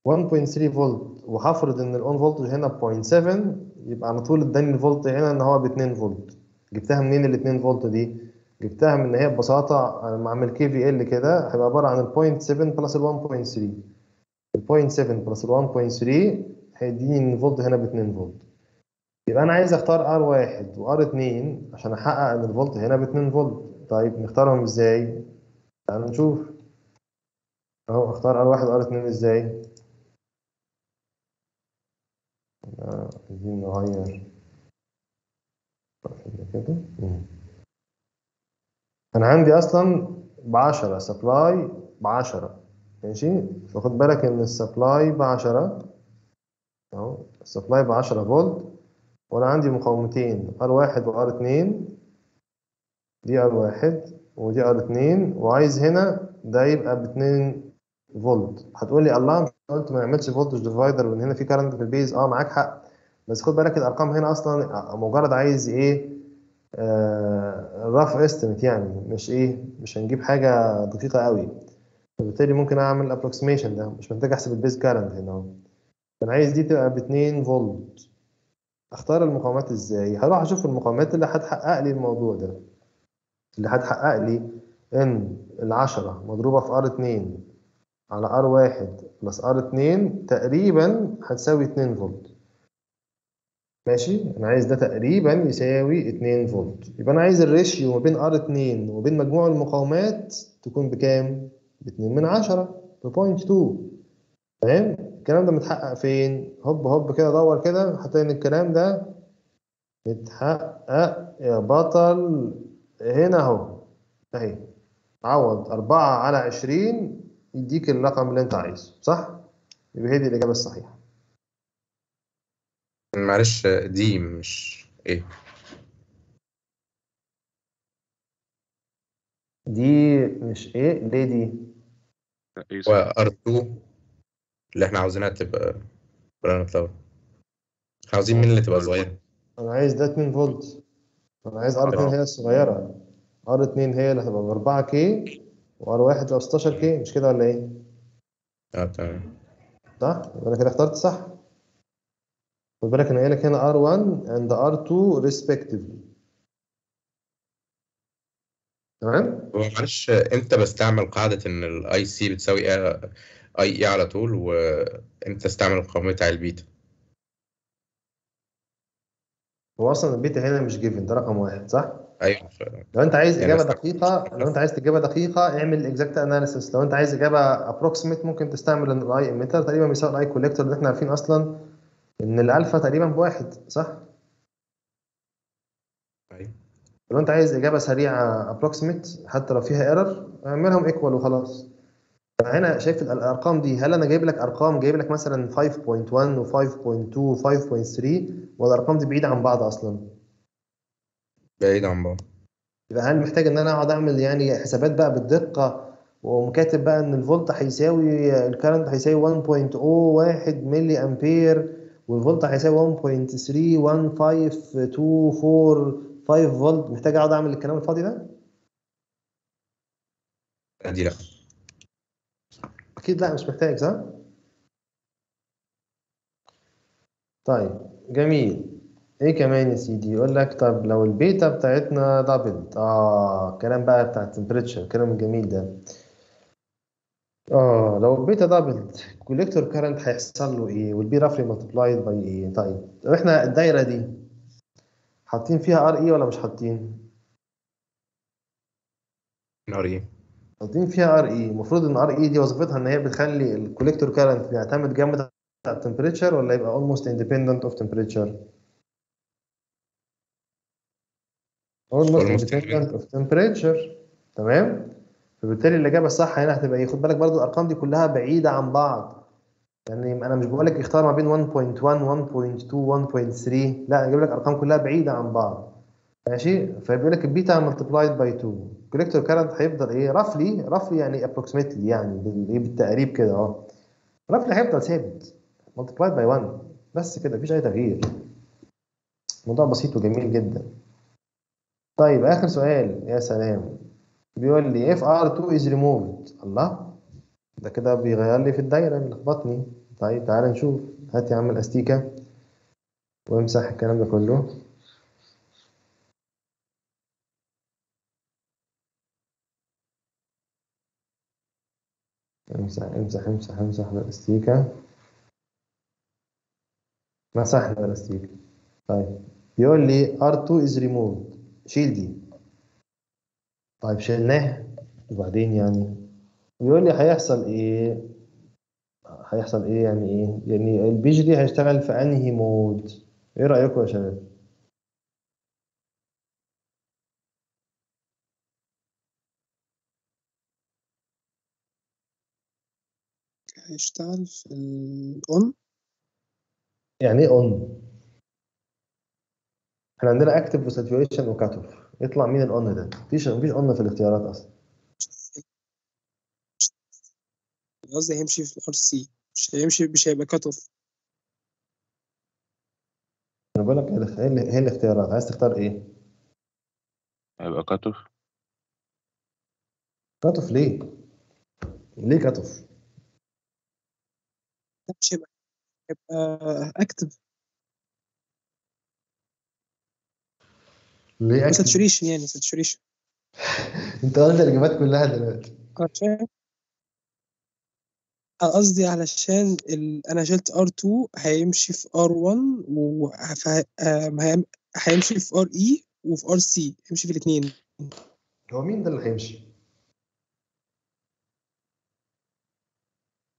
1.3 فولت وهفرض إن ال on voltage هنا ب 0.7 يبقى على طول اداني الفولت هنا إن هو ب 2 فولت جبتها منين ال 2 فولت دي؟ جبتها من ان هي ببساطة لما اعمل KVL كده هيبقى عبارة عن ال 0.7 plus ال 1.3 ال 0.7 plus ال 1.3 هيديني الفولت هنا ب 2 فولت. يبقى أنا عايز أختار R1 و R2 عشان أحقق إن الفولت هنا ب 2 فولت. طيب نختارهم إزاي؟ تعالوا نشوف. أهو أختار R1 و R2 إزاي؟ آه، عايزين نغير. كده؟ مم. أنا عندي أصلا ب 10 سبلاي ب 10 ماشي؟ فخد بالك إن ال supply ب 10 أهو ال supply ب 10 فولت وأنا عندي مقاومتين R1 و R2 دي R1 ودي R2 وعايز هنا ده يبقى ب 2 فولت هتقول لي الله قلت ما نعملش voltage divider وإن هنا في current في ال base. آه معاك حق. بس خد بالك الأرقام هنا أصلا مجرد عايز إيه؟ rough estimate يعني مش إيه مش هنجيب حاجة دقيقة قوي. فبالتالي ممكن أعمل approximation ده مش محتاج أحسب ال base current هنا أهو. أنا عايز دي تبقى ب 2 فولت. أختار المقاومات إزاي؟ هروح أشوف المقاومات اللي هتحقق لي الموضوع ده. اللي هتحقق لي إن العشرة مضروبة في R2 على R1 plus R2 تقريبا هتساوي 2 فولت. ماشي؟ أنا عايز ده تقريبا يساوي 2 فولت. يبقى أنا عايز ال ratio ما بين R2 وبين مجموع المقاومات تكون بكام؟ ب 2 من 10 ب 0.2 تمام؟ الكلام ده متحقق فين؟ هوب هوب كده دور كده. هتلاقي إن الكلام ده متحقق. يا بطل هنا أهو. أهي. عوض. 4 على 20 يديك الرقم اللي أنت عايزه صح؟ يبقى هي دي الإجابة الصحيحة. معلش دي مش إيه دي مش إيه ليه دي. إيه و صح R2 اللي إحنا عاوزينها تبقى برانا فلاور إحنا عاوزين مين اللي تبقى صغيرة؟ أنا عايز ده 2 فولت أنا عايز ار 2 آه. هي الصغيرة. ار 2 هي اللي هتبقى ب 4 كي وار 1 ب 16 كي مش كده ولا إيه؟ آه تمام. صح؟ أنا كده اخترت صح. خد بالك أنا هنا R1 and R2 respectively. تمام؟ هو معلش إمتى بستعمل قاعدة إن الاي سي بتساوي اي اي على طول وإمتى استعمل القانون بتاع البيتا؟ هو أصلا البيتا هنا مش given ده رقم واحد صح؟ أيوه لو أنت عايز يعني اجابه بس- دقيقه لو أنت عايز إجابة دقيقة اعمل exact analysis لو أنت عايز إجابة approximate ممكن تستعمل ال I emitter تقريبا بيساوي ال I collector اللي إحنا عارفين أصلا. إن الألفا تقريبا بواحد صح؟ أيوة. لو أنت عايز إجابة سريعة approximate حتى لو فيها error اعملهم equal وخلاص. هنا شايف ال- الأرقام دي هل أنا جايب لك أرقام جايب لك مثلا 5.1 و5.2 و5.3 ولا الأرقام دي بعيدة عن بعض أصلا؟ بعيد عن بعض. يبقى هل محتاج إن أنا أقعد أعمل يعني حسابات بقى بالدقة؟ ومكاتب بقى إن الفولت هيساوي ال current هيساوي 1.01 ملي امبير والفولت هيساوي 1.31524 5 فولت. محتاج أقعد أعمل الكلام الفاضي ده؟ دي لا أكيد لا مش محتاج صح؟ طيب جميل. إيه كمان يا سيدي؟ يقول لك طب لو البيتا بتاعتنا doubled آه الكلام بقى بتاع ال temperature الكلام الجميل ده. آه لو ال beta doubled collector current هيحصل له إيه؟ وال be roughly multiplied by إيه طيب إحنا الدايرة دي حاطين فيها RE ولا مش حاطين؟ نار إيه حاطين فيها RE المفروض إن RE دي وظيفتها إن هي بتخلي ال collector current بيعتمد جامد على ال temperature ولا يبقى almost independent of temperature Almost independent of temperature. تمام؟ فبالتالي الإجابة الصح هنا هتبقى إيه؟ خد بالك برضو الأرقام دي كلها بعيدة عن بعض. يعني أنا مش بقول لك اختار ما بين 1.1 1.2 1.3 لا أنا جايب لك ارقام كلها بعيدة عن بعض. ماشي؟ فبيقول لك ال beta multiplied by 2 ال collector current هيفضل إيه؟ roughly roughly يعني approximately يعني إيه؟ بالتقريب كده آه roughly هيفضل ثابت. multiplied by 1 بس كده مفيش أي تغيير. موضوع بسيط وجميل جدا. طيب آخر سؤال. يا سلام. بيقول لي if R2 is removed. الله. ده كده بيغير لي في الدايرة بيلخبطني طيب تعال نشوف. هات يا عم الأستيكة وامسح الكلام ده كله. امسح امسح امسح امسح الأستيكة. مسحنا الأستيكة. طيب. بيقول لي R2 is removed. شيل دي. طيب شلناها وبعدين يعني بيقول لي هيحصل إيه؟ هيحصل إيه يعني إيه؟ يعني ال BJT هيشتغل في أنهي mode؟ إيه رأيكم يا شباب؟ هيشتغل في ال on يعني إيه on إحنا عندنا active و saturation و cut off يطلع مين ال on ده مفيش مفيش on في الاختيارات أصلا. قصدي هيمشي في ال RC. مش هيمشي مش هيبقى cut off أنا بقول لك إيه إيه الاختيارات عايز تختار إيه؟ هيبقى كات اوف cut off ليه؟ ليه cut off مش هيبقى active ليه active؟ saturation يعني saturation أنت قلت الإجابات كلها دلوقتي. عشان قصدي علشان ال... أنا شلت R2 هيمشي في R1 وهيمشي في RE وفي RC هيمشي في الاثنين هو مين ده اللي هيمشي؟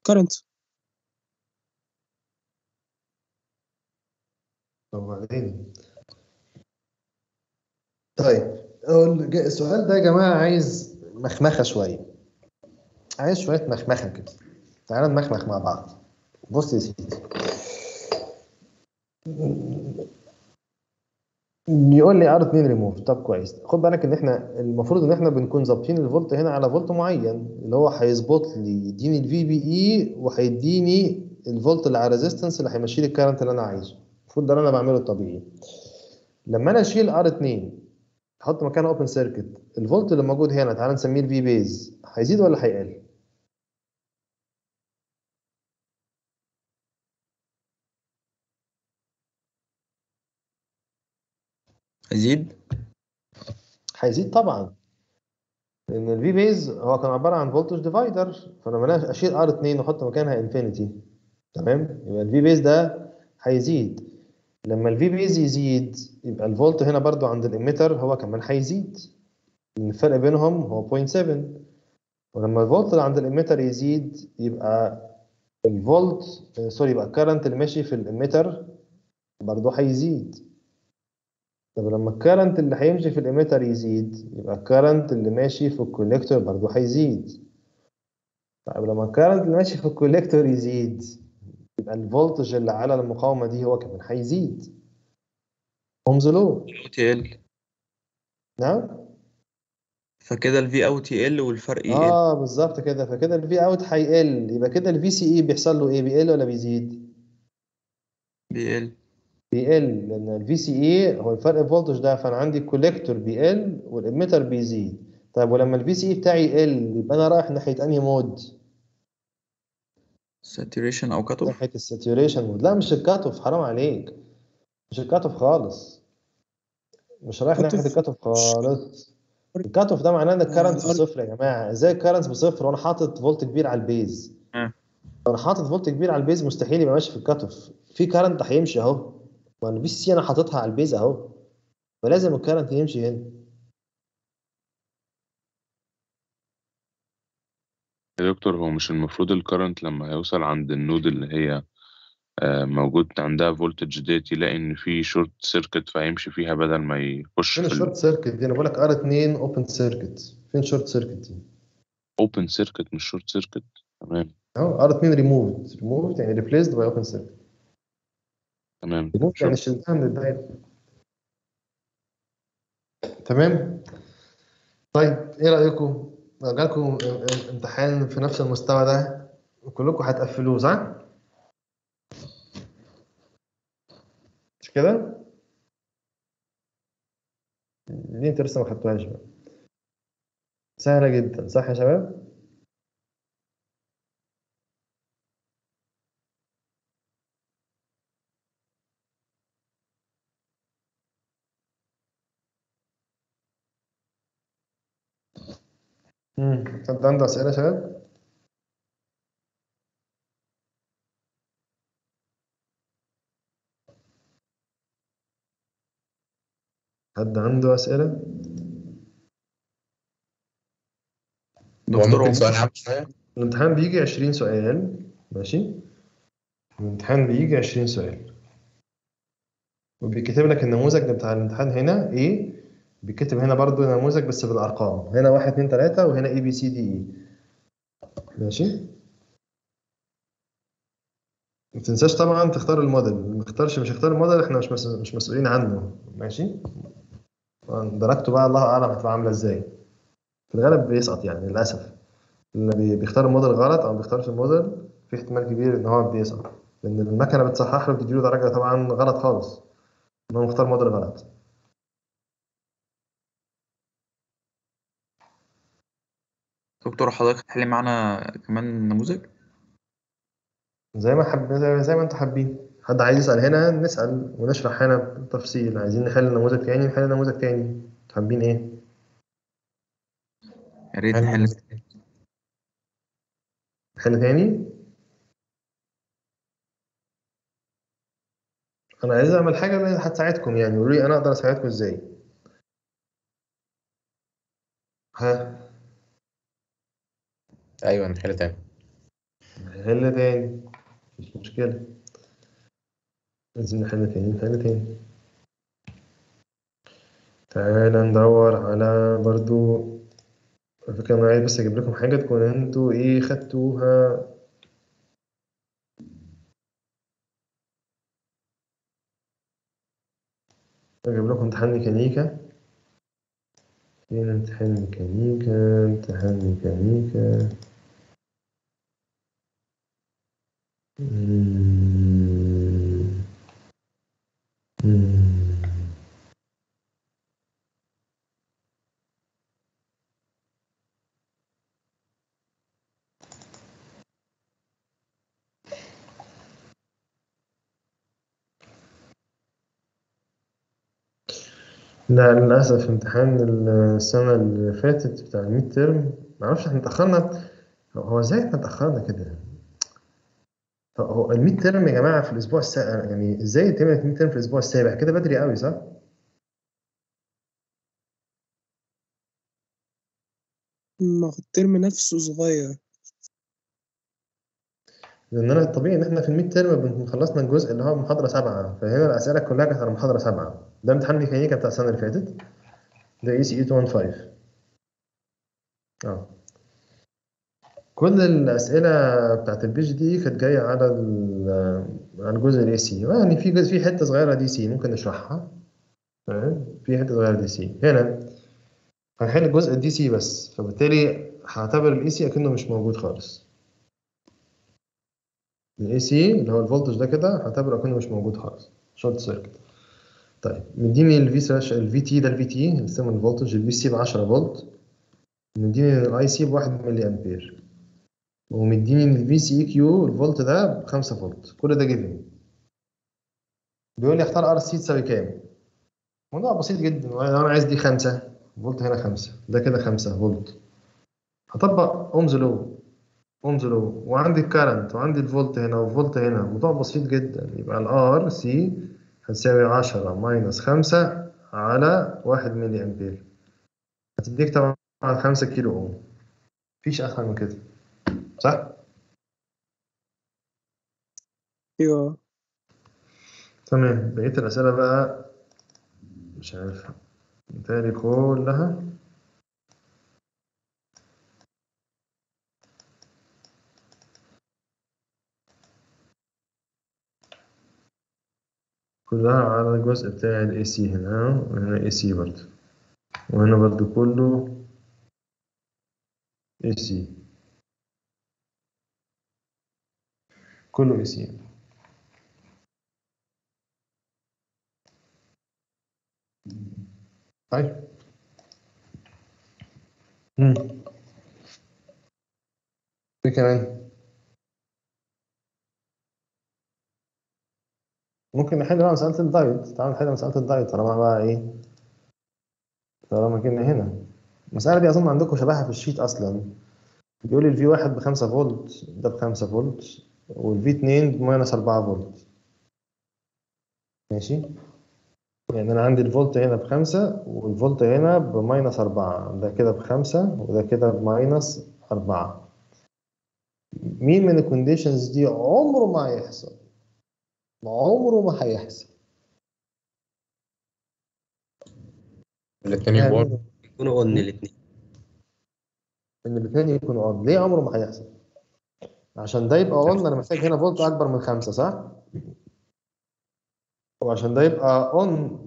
Current. طب وبعدين؟ طيب السؤال ده يا جماعة عايز مخمخة شوية. عايز شوية مخمخة كده. تعالى نمخمخ مع بعض. بص يا سيدي. يقول لي ار 2 ريموف طب كويس. خد بالك إن إحنا المفروض إن إحنا بنكون ظابطين الفولت هنا على فولت معين اللي هو هيظبط لي يديني ال VBE وهيديني الفولت اللي على ال resistance اللي هيمشي لي ال current اللي أنا عايزه. المفروض ده اللي أنا بعمله الطبيعي. لما أنا أشيل R2 أحط مكانها open circuit الفولت اللي موجود هنا تعالى نسميه ال V base هيزيد ولا هيقل؟ هيزيد؟ هيزيد طبعا. لأن ال V base هو كان عبارة عن voltage divider فلما أنا أشيل R2 وأحط مكانها infinity تمام؟ يبقى ال V base ده هيزيد. لما ال V base يزيد يبقى الفولت هنا برضو عند ال emitter هو كمان هيزيد. الفرق بينهم هو 0.7 ولما الفولت اللي عند ال emitter يزيد يبقى الفولت آه، sorry يبقى ال current اللي ماشي في ال emitter برضو هيزيد. طب لما ال current اللي هيمشي في ال emitter يزيد يبقى ال current اللي ماشي في ال collector برضو هيزيد. طيب لما ال current اللي ماشي في ال collector يزيد يبقى ال voltage اللي على المقاومة دي هو كمان هيزيد. Ohm's law. تي إل. نعم؟ فكده الفي أو تي إل والفرق يقل آه بالظبط كده. فكده ال V out هيقل. يبقى كده ال VCE بيحصل له إيه؟ بيقل ولا بيزيد؟ بيقل. بيقل. لأن ال VCE هو الفرق ال voltage ده. فأنا عندي ال collector بيقل وال emitter بيزيد. طيب ولما ال VCE بتاعي يقل يبقى أنا رايح ناحية أنهي mode؟ saturation أو cut off ناحيه ال saturation mode. لا مش ال cut off حرام عليك. مش ال cut off خالص. مش رايح ناحية off. ال cut off خالص. ال cut off ده معناه إن ال current بصفر يا جماعة. إزاي ال current بصفر وأنا حاطط فولت كبير على ال base؟ آه. لو أنا حاطط فولت كبير على ال base مستحيل يبقى ماشي في ال cut off في current هيمشي أهو. ما ال DC أنا حاططها على ال base أهو. فلازم ال current يمشي هنا. يا دكتور هو مش المفروض ال current لما هيوصل عند ال node اللي هي آه، موجود عندها voltage ديت يلاقي إن في short circuit فهيمشي فيها بدل ما يخش فين في ال short circuit دي؟ أنا بقول لك R2 open circuit فين short circuit دي؟ ال open circuit مش short circuit تمام. أهو ار 2 ريموفد ريموفد يعني replaced by open circuit تمام. ريموفد يعني شلتها من الدايرة. تمام؟ طيب إيه رأيكم؟ لو جالكم امتحان في نفس المستوى ده كلكم هتقفلوه صح؟ مش كده؟ ليه انت لسه ما خدتوهاش بقى. سهلة جدا صح يا شباب؟ امم حد عنده أسئلة شباب؟ حد عنده أسئلة؟ هو دكتور ممكن سؤال عام شوية؟ الامتحان بيجي 20 سؤال ماشي؟ الامتحان بيجي 20 سؤال. وبيكتب لك النموذج بتاع الامتحان هنا إيه؟ بيكتب هنا برضو نموذج بس بالأرقام. هنا 1 2 3 وهنا A B C D E ماشي؟ ما تنساش طبعا تختار الموديل. ما اختارش مش اختار الموديل إحنا مش مش مسؤولين عنه. ماشي؟ درجته بقى الله أعلم هتبقى عاملة إزاي. في الغالب بيسقط يعني للأسف. اللي بي- بيختار الموديل غلط أو ما بيختارش الموديل في احتمال كبير إن هو بيسقط. لأن المكنة بتصحح له بتديله درجة طبعا غلط خالص. إن هو مختار موديل غلط. دكتور حضرتك هتحل معانا كمان نموذج؟ زي ما حب زي, زي ما أنتوا حابين. حد عايز يسأل هنا نسأل ونشرح هنا بالتفصيل. عايزين نحل نموذج تاني نحل نموذج تاني. حابين إيه؟ يا ريت نحل. نحل تاني. أنا عايز أعمل حاجة هتساعدكم يعني. قولوا لي أنا أقدر أساعدكم إزاي؟ ها؟ أيوه نحل تاني. نحل تاني. مش مشكلة. لازم نحل تاني نحل تاني. تعالى ندور على برضو على فكرة أنا عايز بس أجيب لكم حاجة تكون أنتوا إيه خدتوها. أجيب لكم امتحان ميكانيكا. فين امتحان ميكانيكا؟ امتحان ميكانيكا. لا للأسف امتحان السنة اللي فاتت بتاع ال midterm معرفش إحنا اتأخرنا هو إزاي إحنا اتأخرنا كده؟ هو- هو ال midterm يا جماعة في الأسبوع السابع يعني إزاي يتم ال midterm في الأسبوع السابع؟ كده بدري قوي صح؟ ما هو ال term نفسه صغير. لأن أنا الطبيعي إن إحنا في ال midterm خلصنا الجزء اللي هو محاضرة سبعة. فهنا الأسئلة كلها كانت على محاضرة سبعة. ده امتحان ميكانيكا بتاع السنة اللي فاتت. ده ECE 215 آه. كل الأسئلة بتاعت ال page دي كانت جاية على على الجزء ال AC يعني في في حتة صغيرة DC ممكن نشرحها. تمام؟ في حتة صغيرة DC هنا هنحل الجزء ال DC بس. فبالتالي هعتبر ال AC أكنه مش موجود خالص. ال AC اللي هو ال voltage ده كده هعتبره أكنه مش موجود خالص. short circuit طيب مديني الفي سلاش الفي تي ده الفي تي السيمن الفولتج الفي سي ب 10 فولت. مديني الاي سي ب 1 ملي أمبير. ومديني الفي سي كيو الفولت ده ب 5 فولت. كل ده جيفن بيقول لي اختار ار سي تساوي كام؟ موضوع بسيط جدا. أنا عايز دي 5 فولت هنا 5 ده كده 5 فولت. هطبق اومز لو اومز لو وعندي الكارنت وعندي الفولت هنا والفولت هنا. موضوع بسيط جدا. يبقى الار سي هتساوي 10 minus 5 على 1 ملي امبير هتديك طبعا 5 كيلو اوم مفيش أسهل من كده. صح؟ أيوه. تمام. بقية الأسئلة بقى مش عارف متهيألي كلها. كلها على الجزء بتاع ال AC هنا وهنا AC برضه. وهنا برضه كله AC كله AC طيب. مم. في كمان. ممكن نحل بقى مسألة الدايت تعال نحل مسألة الدايت طالما بقى إيه؟ طالما كنا هنا. المسألة دي أظن عندكم شبهها في ال sheet أصلا. بيقول لي الفي واحد بخمسة فولت ده بخمسة فولت. وال V اتنين ب minus أربعة فولت. ماشي؟ يعني أنا عندي الفولت هنا بخمسة والفولت هنا ب minus أربعة. ده كده بخمسة وده كده ب minus أربعة. مين من ال conditions دي عمره ما هيحصل؟ عمره ما هيحصل. الاثنين on. يكونوا on الاثنين إن الاثنين يكونوا on ليه عمره ما هيحصل؟ عشان ده يبقى on أنا محتاج هنا فولت أكبر من خمسة صح؟ وعشان ده يبقى on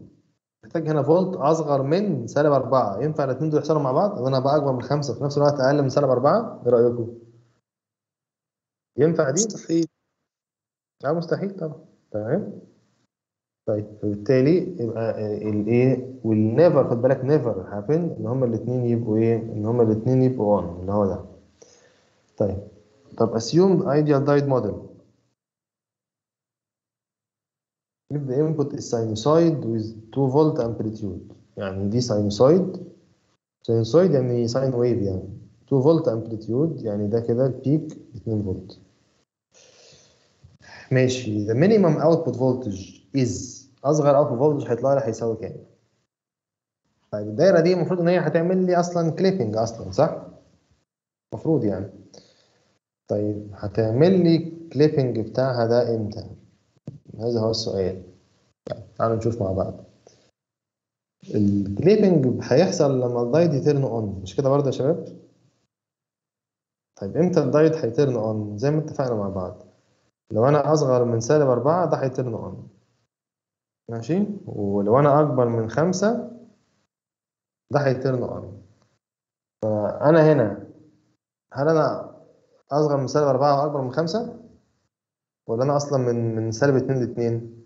محتاج هنا فولت أصغر من سالب أربعة. ينفع الاثنين دول يحصلوا مع بعض؟ ان أنا ابقى أكبر من خمسة. في نفس الوقت أقل من سالب أربعة؟ إيه رأيكم؟ ينفع دي؟ مستحيل. لا مستحيل طبعا. تمام. طيب فبالتالي يبقى الايه وال never خد بالك never happen إن هما الاثنين يبقوا إيه؟ إن هما الاثنين يبقوا on اللي هو ده. طيب. طب assume ideal diode model if the input is sinusoid with 2 volt amplitude يعني دي sinusoid sinusoid يعني sine wave يعني 2 volt amplitude يعني ده كده ال peak 2 فولت ماشي the minimum output voltage is اصغر output voltage هيطلع لي هيساوي كام طيب الدايره دي المفروض ان هي هتعمل لي أصلا clipping أصلا صح المفروض يعني طيب هتعمل لي clipping بتاعها ده إمتى؟ هذا هو السؤال. طيب تعالوا نشوف مع بعض. ال clipping هيحصل لما ال diode ي turn on مش كده برضه يا شباب؟ طيب إمتى ال diode ه turn on زي ما اتفقنا مع بعض. لو أنا أصغر من سالب أربعة ده هي turn on ماشي؟ ولو أنا أكبر من خمسة ده هي turn on فأنا هنا هل أنا أصغر من سالب أربعة وأكبر من خمسة؟ ولا أنا أصلا من من سالب اتنين لاتنين؟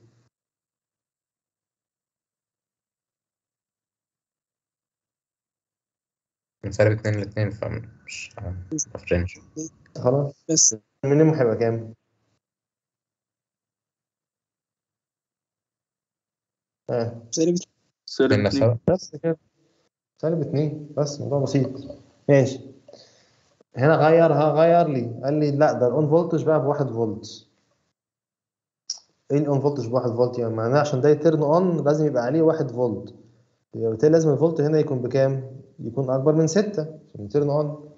من سالب اتنين لاتنين فمش في range خلاص. بس. ال minimum هيبقى كام؟ آه. سالب سالب اتنين. اتنين. سبعة بس كده. سالب اتنين. بس موضوع بسيط. ماشي. هنا غيرها غير لي. قال لي لا ده ال on voltage بقى بواحد فولت. إيه ال on voltage بواحد فولت؟ يعني معناه عشان ده ي turn on لازم يبقى عليه واحد فولت. يبقى بالتالي لازم الفولت هنا يكون بكام؟ يكون أكبر من ستة عشان ي turn on.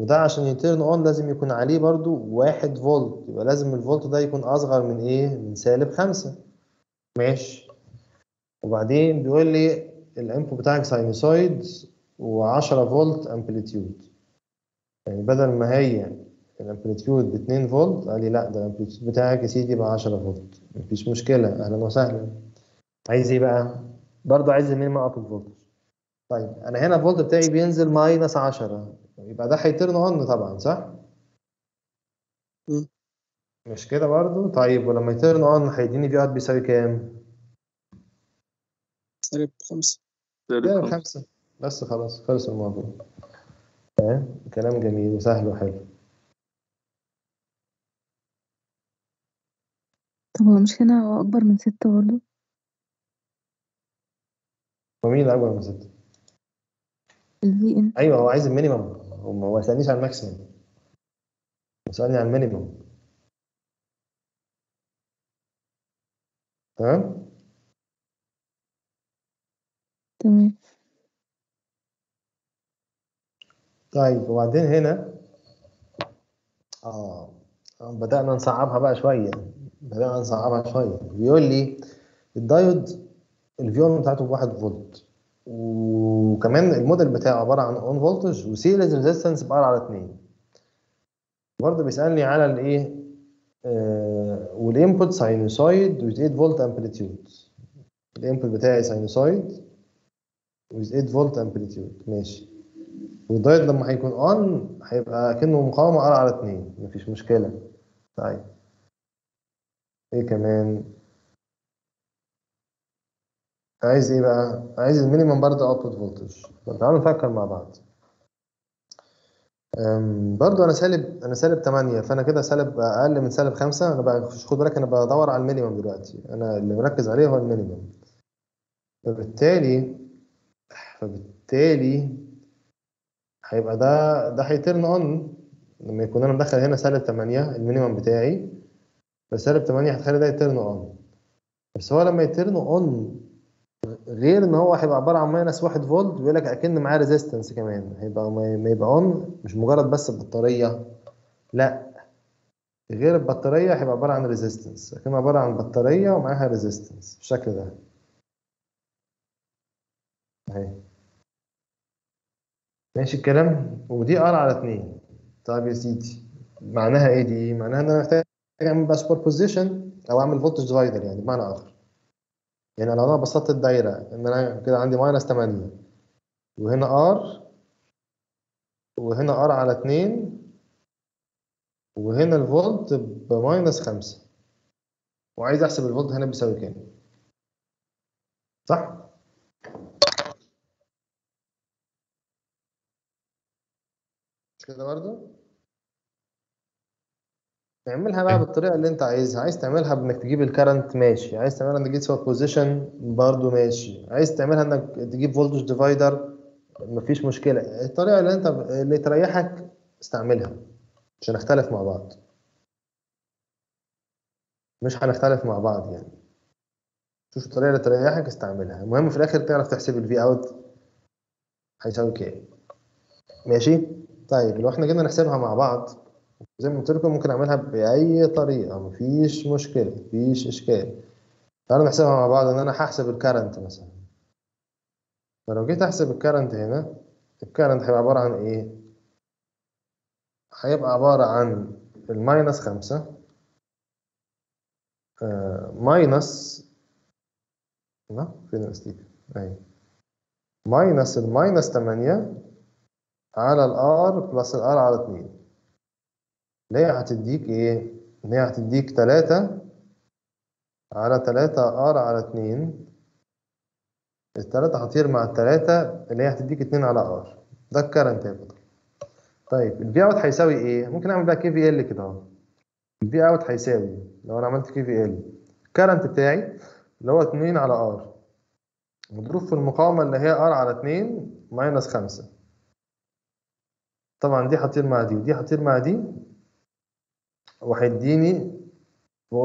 وده عشان ي turn on لازم يكون عليه برضو واحد فولت. يبقى لازم الفولت ده يكون أصغر من إيه؟ من سالب خمسة. ماشي. وبعدين بيقول لي ال input بتاعك sinusoid و10 volt amplitude. يعني بدل ما هي ال amplitude ب 2 فولت قال لي لا ده ال amplitude بتاعك يا سيدي ب 10 فولت مفيش مشكلة أهلا وسهلا عايز إيه بقى؟ برضه عايز ال minimum output voltage طيب أنا هنا الفولت بتاعي بينزل minus 10 يبقى ده هي turn on طبعا صح؟ مش كده برضه؟ طيب ولما ي turn on هيديني V out بيساوي كام؟ سالب خمسة سالب سالب خمسة خمسة بس خلاص خلص الموضوع تمام كلام جميل وسهل وحلو. طب هو مش هنا هو أكبر من ستة برضه؟ ومين اللي أكبر من ستة؟ ال V in أيوه هو عايز ال minimum هو ما هو سألنيش على ال maximum هو سألني على ال minimum تمام؟ تمام. طيب وبعدين هنا آه بدأنا نصعبها بقى شوية بدأنا نصعبها شوية. بيقول لي ال diode ال V on بتاعته بواحد فولت وكمان الموديل بتاعه عبارة عن on voltage و series resistance ب R على اتنين. برضه بيسألني على الإيه آه وال input sinusoid with 8 فولت amplitude ال input بتاعي sinusoid with 8 فولت amplitude ماشي. والدايت لما هيكون on هيبقى كأنه مقاومة R على اتنين. مفيش مشكلة. طيب. إيه كمان؟ عايز إيه بقى؟ عايز ال minimum برضه output voltage تعالوا نفكر مع بعض. برضه أنا سالب أنا سالب 8 فأنا كده سالب أقل من سالب 5 أنا بقى خد بالك أنا بدور على ال minimum دلوقتي. أنا اللي مركز عليه هو ال minimum فبالتالي فبالتالي هيبقى ده ده هي turn on لما يكون أنا مدخل هنا سالب 8 ال minimum بتاعي فسالب 8 هتخلي ده ي turn on بس هو لما ي turn on غير إن هو هيبقى عبارة عن minus 1 فولت بيقول لك أكن معاه resistance كمان. هيبقى ما يبقى on مش مجرد بس البطارية. لا. غير البطارية هيبقى عبارة عن resistance أكن عبارة عن بطارية ومعاها resistance بالشكل ده. أهي. ماشي الكلام؟ ودي R على 2 طيب يا سيدي معناها إيه دي؟ معناها إن أنا محتاج أعمل بقى superposition أو أعمل voltage divider يعني بمعنى آخر. يعني لو أنا بسطت الدايرة إن أنا كده عندي minus 8 وهنا R وهنا R على 2 وهنا الفولت ب minus 5 وعايز أحسب الفولت هنا بيساوي كام؟ صح؟ كده برضه تعملها بقى بالطريقة اللي انت عايزها. عايز تعملها بإنك تجيب ال current ماشي. عايز تعملها إنك تجيب superposition برضه ماشي. عايز تعملها إنك تجيب voltage divider مفيش مشكلة. الطريقة اللي انت اللي تريحك استعملها مش هنختلف مع بعض. مش هنختلف مع بعض يعني. شوف الطريقة اللي تريحك استعملها. المهم في الآخر تعرف تحسب ال V out هيساوي كام. ماشي؟ طيب لو إحنا جينا نحسبها مع بعض زي ما قلت لكم ممكن أعملها بأي طريقة مفيش مشكلة مفيش إشكال. تعالوا نحسبها مع بعض إن أنا هحسب ال current مثلا. فلو جيت أحسب ال current هنا ال current هيبقى عبارة عن إيه؟ هيبقى عبارة عن ال minus خمسة آه، minus لا فين الأستيكة minus ال minus تمانية على ال R plus ال R على اتنين. اللي هي هتديك إيه؟ اللي هي هتديك تلاتة على تلاتة R على اتنين؟ التلاتة هتطير مع التلاتة اللي هي هتديك اتنين على R ده ال current هيبقى طيب ال V out هيساوي إيه؟ ممكن أعمل بقى KVL كده أهو. ال V out هيساوي لو أنا عملت KVL ال current بتاعي اللي هو 2 على R مضروب في المقاومة اللي هي R على 2 minus 5 طبعا دي هتطير مع دي ودي هتطير مع دي. وهيديني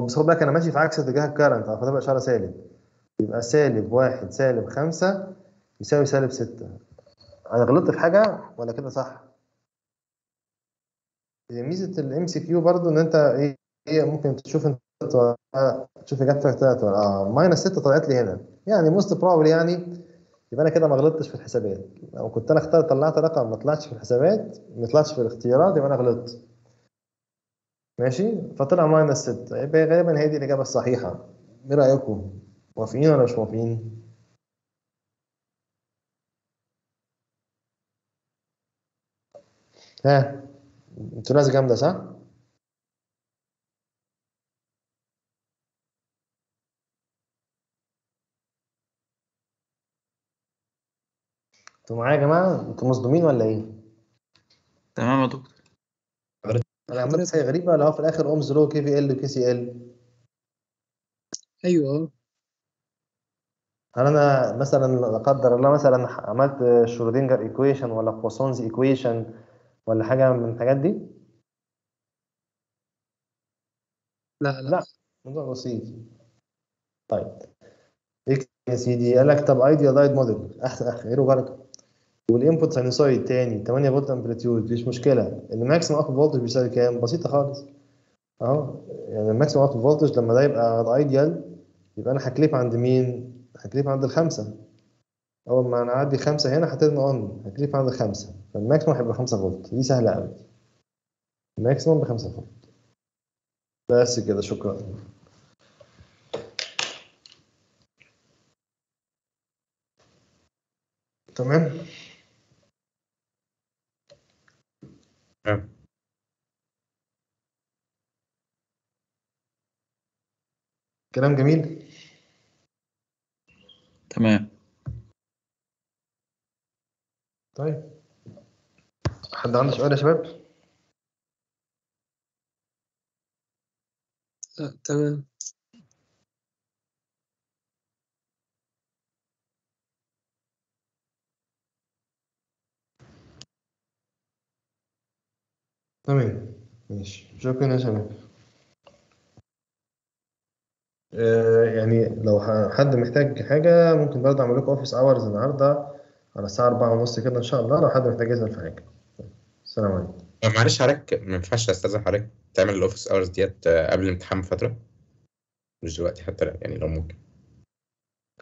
بس خد بالك أنا ماشي في عكس اتجاه ال current فده بقى اشاره سالب. يبقى سالب واحد سالب خمسة يساوي سالب ستة. أنا غلطت في حاجة ولا كده صح؟ ميزة ال MCQ برضه إن أنت إيه ممكن تشوف أنت تشوف إجابتك طلعت آه minus 6 طلعت لي هنا. يعني most probably يعني يبقى أنا كده ما غلطتش في الحسابات. لو كنت أنا اخترت طلعت رقم ما طلعش في الحسابات ما طلعش في الاختيارات يبقى أنا غلطت. ماشي؟ فطلع minus 6 يبقى غالبا هي دي الإجابة الصحيحة. إيه رأيكم؟ موافقين ولا مش موافقين؟ ها؟ أنتوا ناس جامدة صح؟ أنتوا معايا يا جماعة؟ أنتوا مصدومين ولا إيه؟ تمام يا دكتور. أنا عملت حاجة غريبة ولا هو في الآخر Ohm's law KVL و KCL. أيوه هل أنا مثلا لا قدر الله مثلا عملت Schrödinger equation ولا Poisson's equation ولا حاجة من الحاجات دي؟ لا لا. لا موضوع بسيط. طيب. إيه يا سيدي؟ قال لك طب ideal diode model أحسن خير وبركه وال input sinusoid تاني 8 فولت amplitude مفيش مشكلة. ال maximum out voltage بيساوي كام؟ بسيطة خالص. أهو يعني ال maximum out voltage لما ده يبقى ال ideal يبقى أنا هكليف عند مين؟ هكليف عند الخمسة. أول ما أنا أعدي خمسة هنا ه turn on ه clip عند الخمسة. فال maximum هيبقى 5 فولت. دي سهلة قوي ال maximum ب 5 فولت. بس كده شكرا. تمام؟ تمام. كلام جميل. تمام. طيب. حد عنده سؤال يا شباب؟ لا تمام. تمام ماشي. شكرا يا شباب آه يعني لو ح- حد محتاج حاجة ممكن برضه أعمل لكم office hours النهاردة على الساعة أربعة ونص كده إن شاء الله لو حد محتاج يسأل في حاجة. السلام عليكم. طب معلش حضرتك ما ينفعش أستأذن حضرتك تعمل ال office hours ديت آه، قبل الامتحان بفترة؟ مش دلوقتي حتى لا، يعني لو ممكن.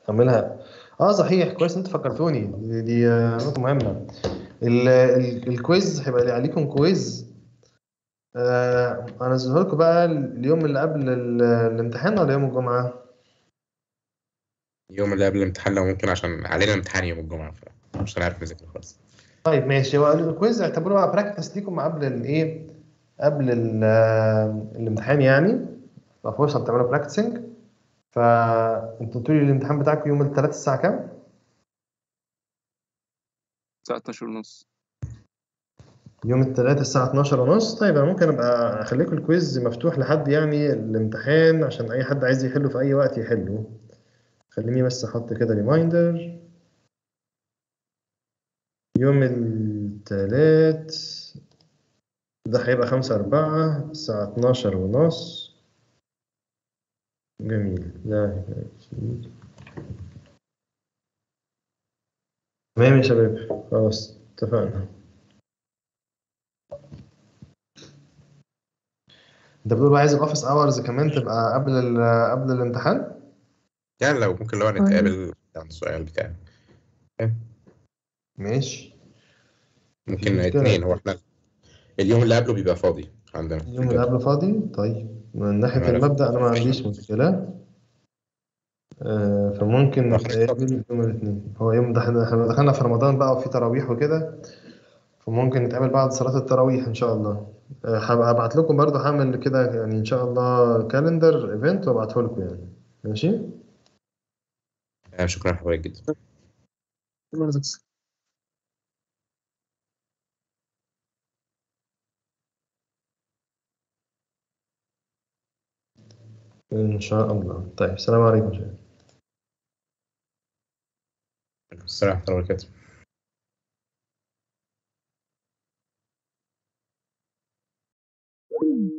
أعملها. آه صحيح. كويس إن أنتوا فكرتوني. دي, دي آه، نقطة مهمة. ال- ال- ال quiz هيبقى عليكم quiz آه هنزله لكم بقى اليوم اللي قبل ال- الامتحان ولا يوم الجمعة؟ اليوم اللي قبل الامتحان لو ممكن عشان علينا امتحان يوم الجمعة فمش هنعرف نذاكر خالص. طيب ماشي. هو ال quiz اعتبروه بقى practice ليكم قبل الايه قبل ال- آه، الامتحان يعني. فرصة تعملوا practicing فانتوا قلتوا لي الامتحان بتاعكم يوم الثلاث الساعة كام؟ الساعة 12 ونص. يوم الثلاث الساعة 12 ونص. طيب أنا ممكن أبقى أخليكم ال quiz مفتوح لحد يعني الامتحان عشان أي حد عايز يحله في أي وقت يحله. خليني بس أحط كده reminder يوم الثلاث ده هيبقى خمسة أربعة الساعة اتناشر ونص. جميل. ده تمام يا شباب. خلاص اتفقنا. انت بتقول عايز ال office hours كمان تبقى قبل قبل الامتحان؟ يعني لو ممكن لو نتقابل عن السؤال بتاعي ماشي. ممكن. اتنين هو إحنا اليوم اللي قبله بيبقى فاضي عندنا. اليوم اللي. قبله فاضي؟ طيب. من ناحية عارف. المبدأ أنا ما عنديش مشكلة. آه، فممكن نتقابل يوم الاثنين. هو يوم ده إحنا دخلنا في رمضان بقى وفي تراويح وكده فممكن نتقابل بعد صلاة التراويح إن شاء الله. أبعت لكم برضه هعمل كده يعني إن شاء الله calendar event وأبعته لكم يعني. ماشي؟ آه، شكرا حضرتك جدا. إن شاء الله. طيب السلام عليكم السلام ورحمة الله وبركاته. Woo!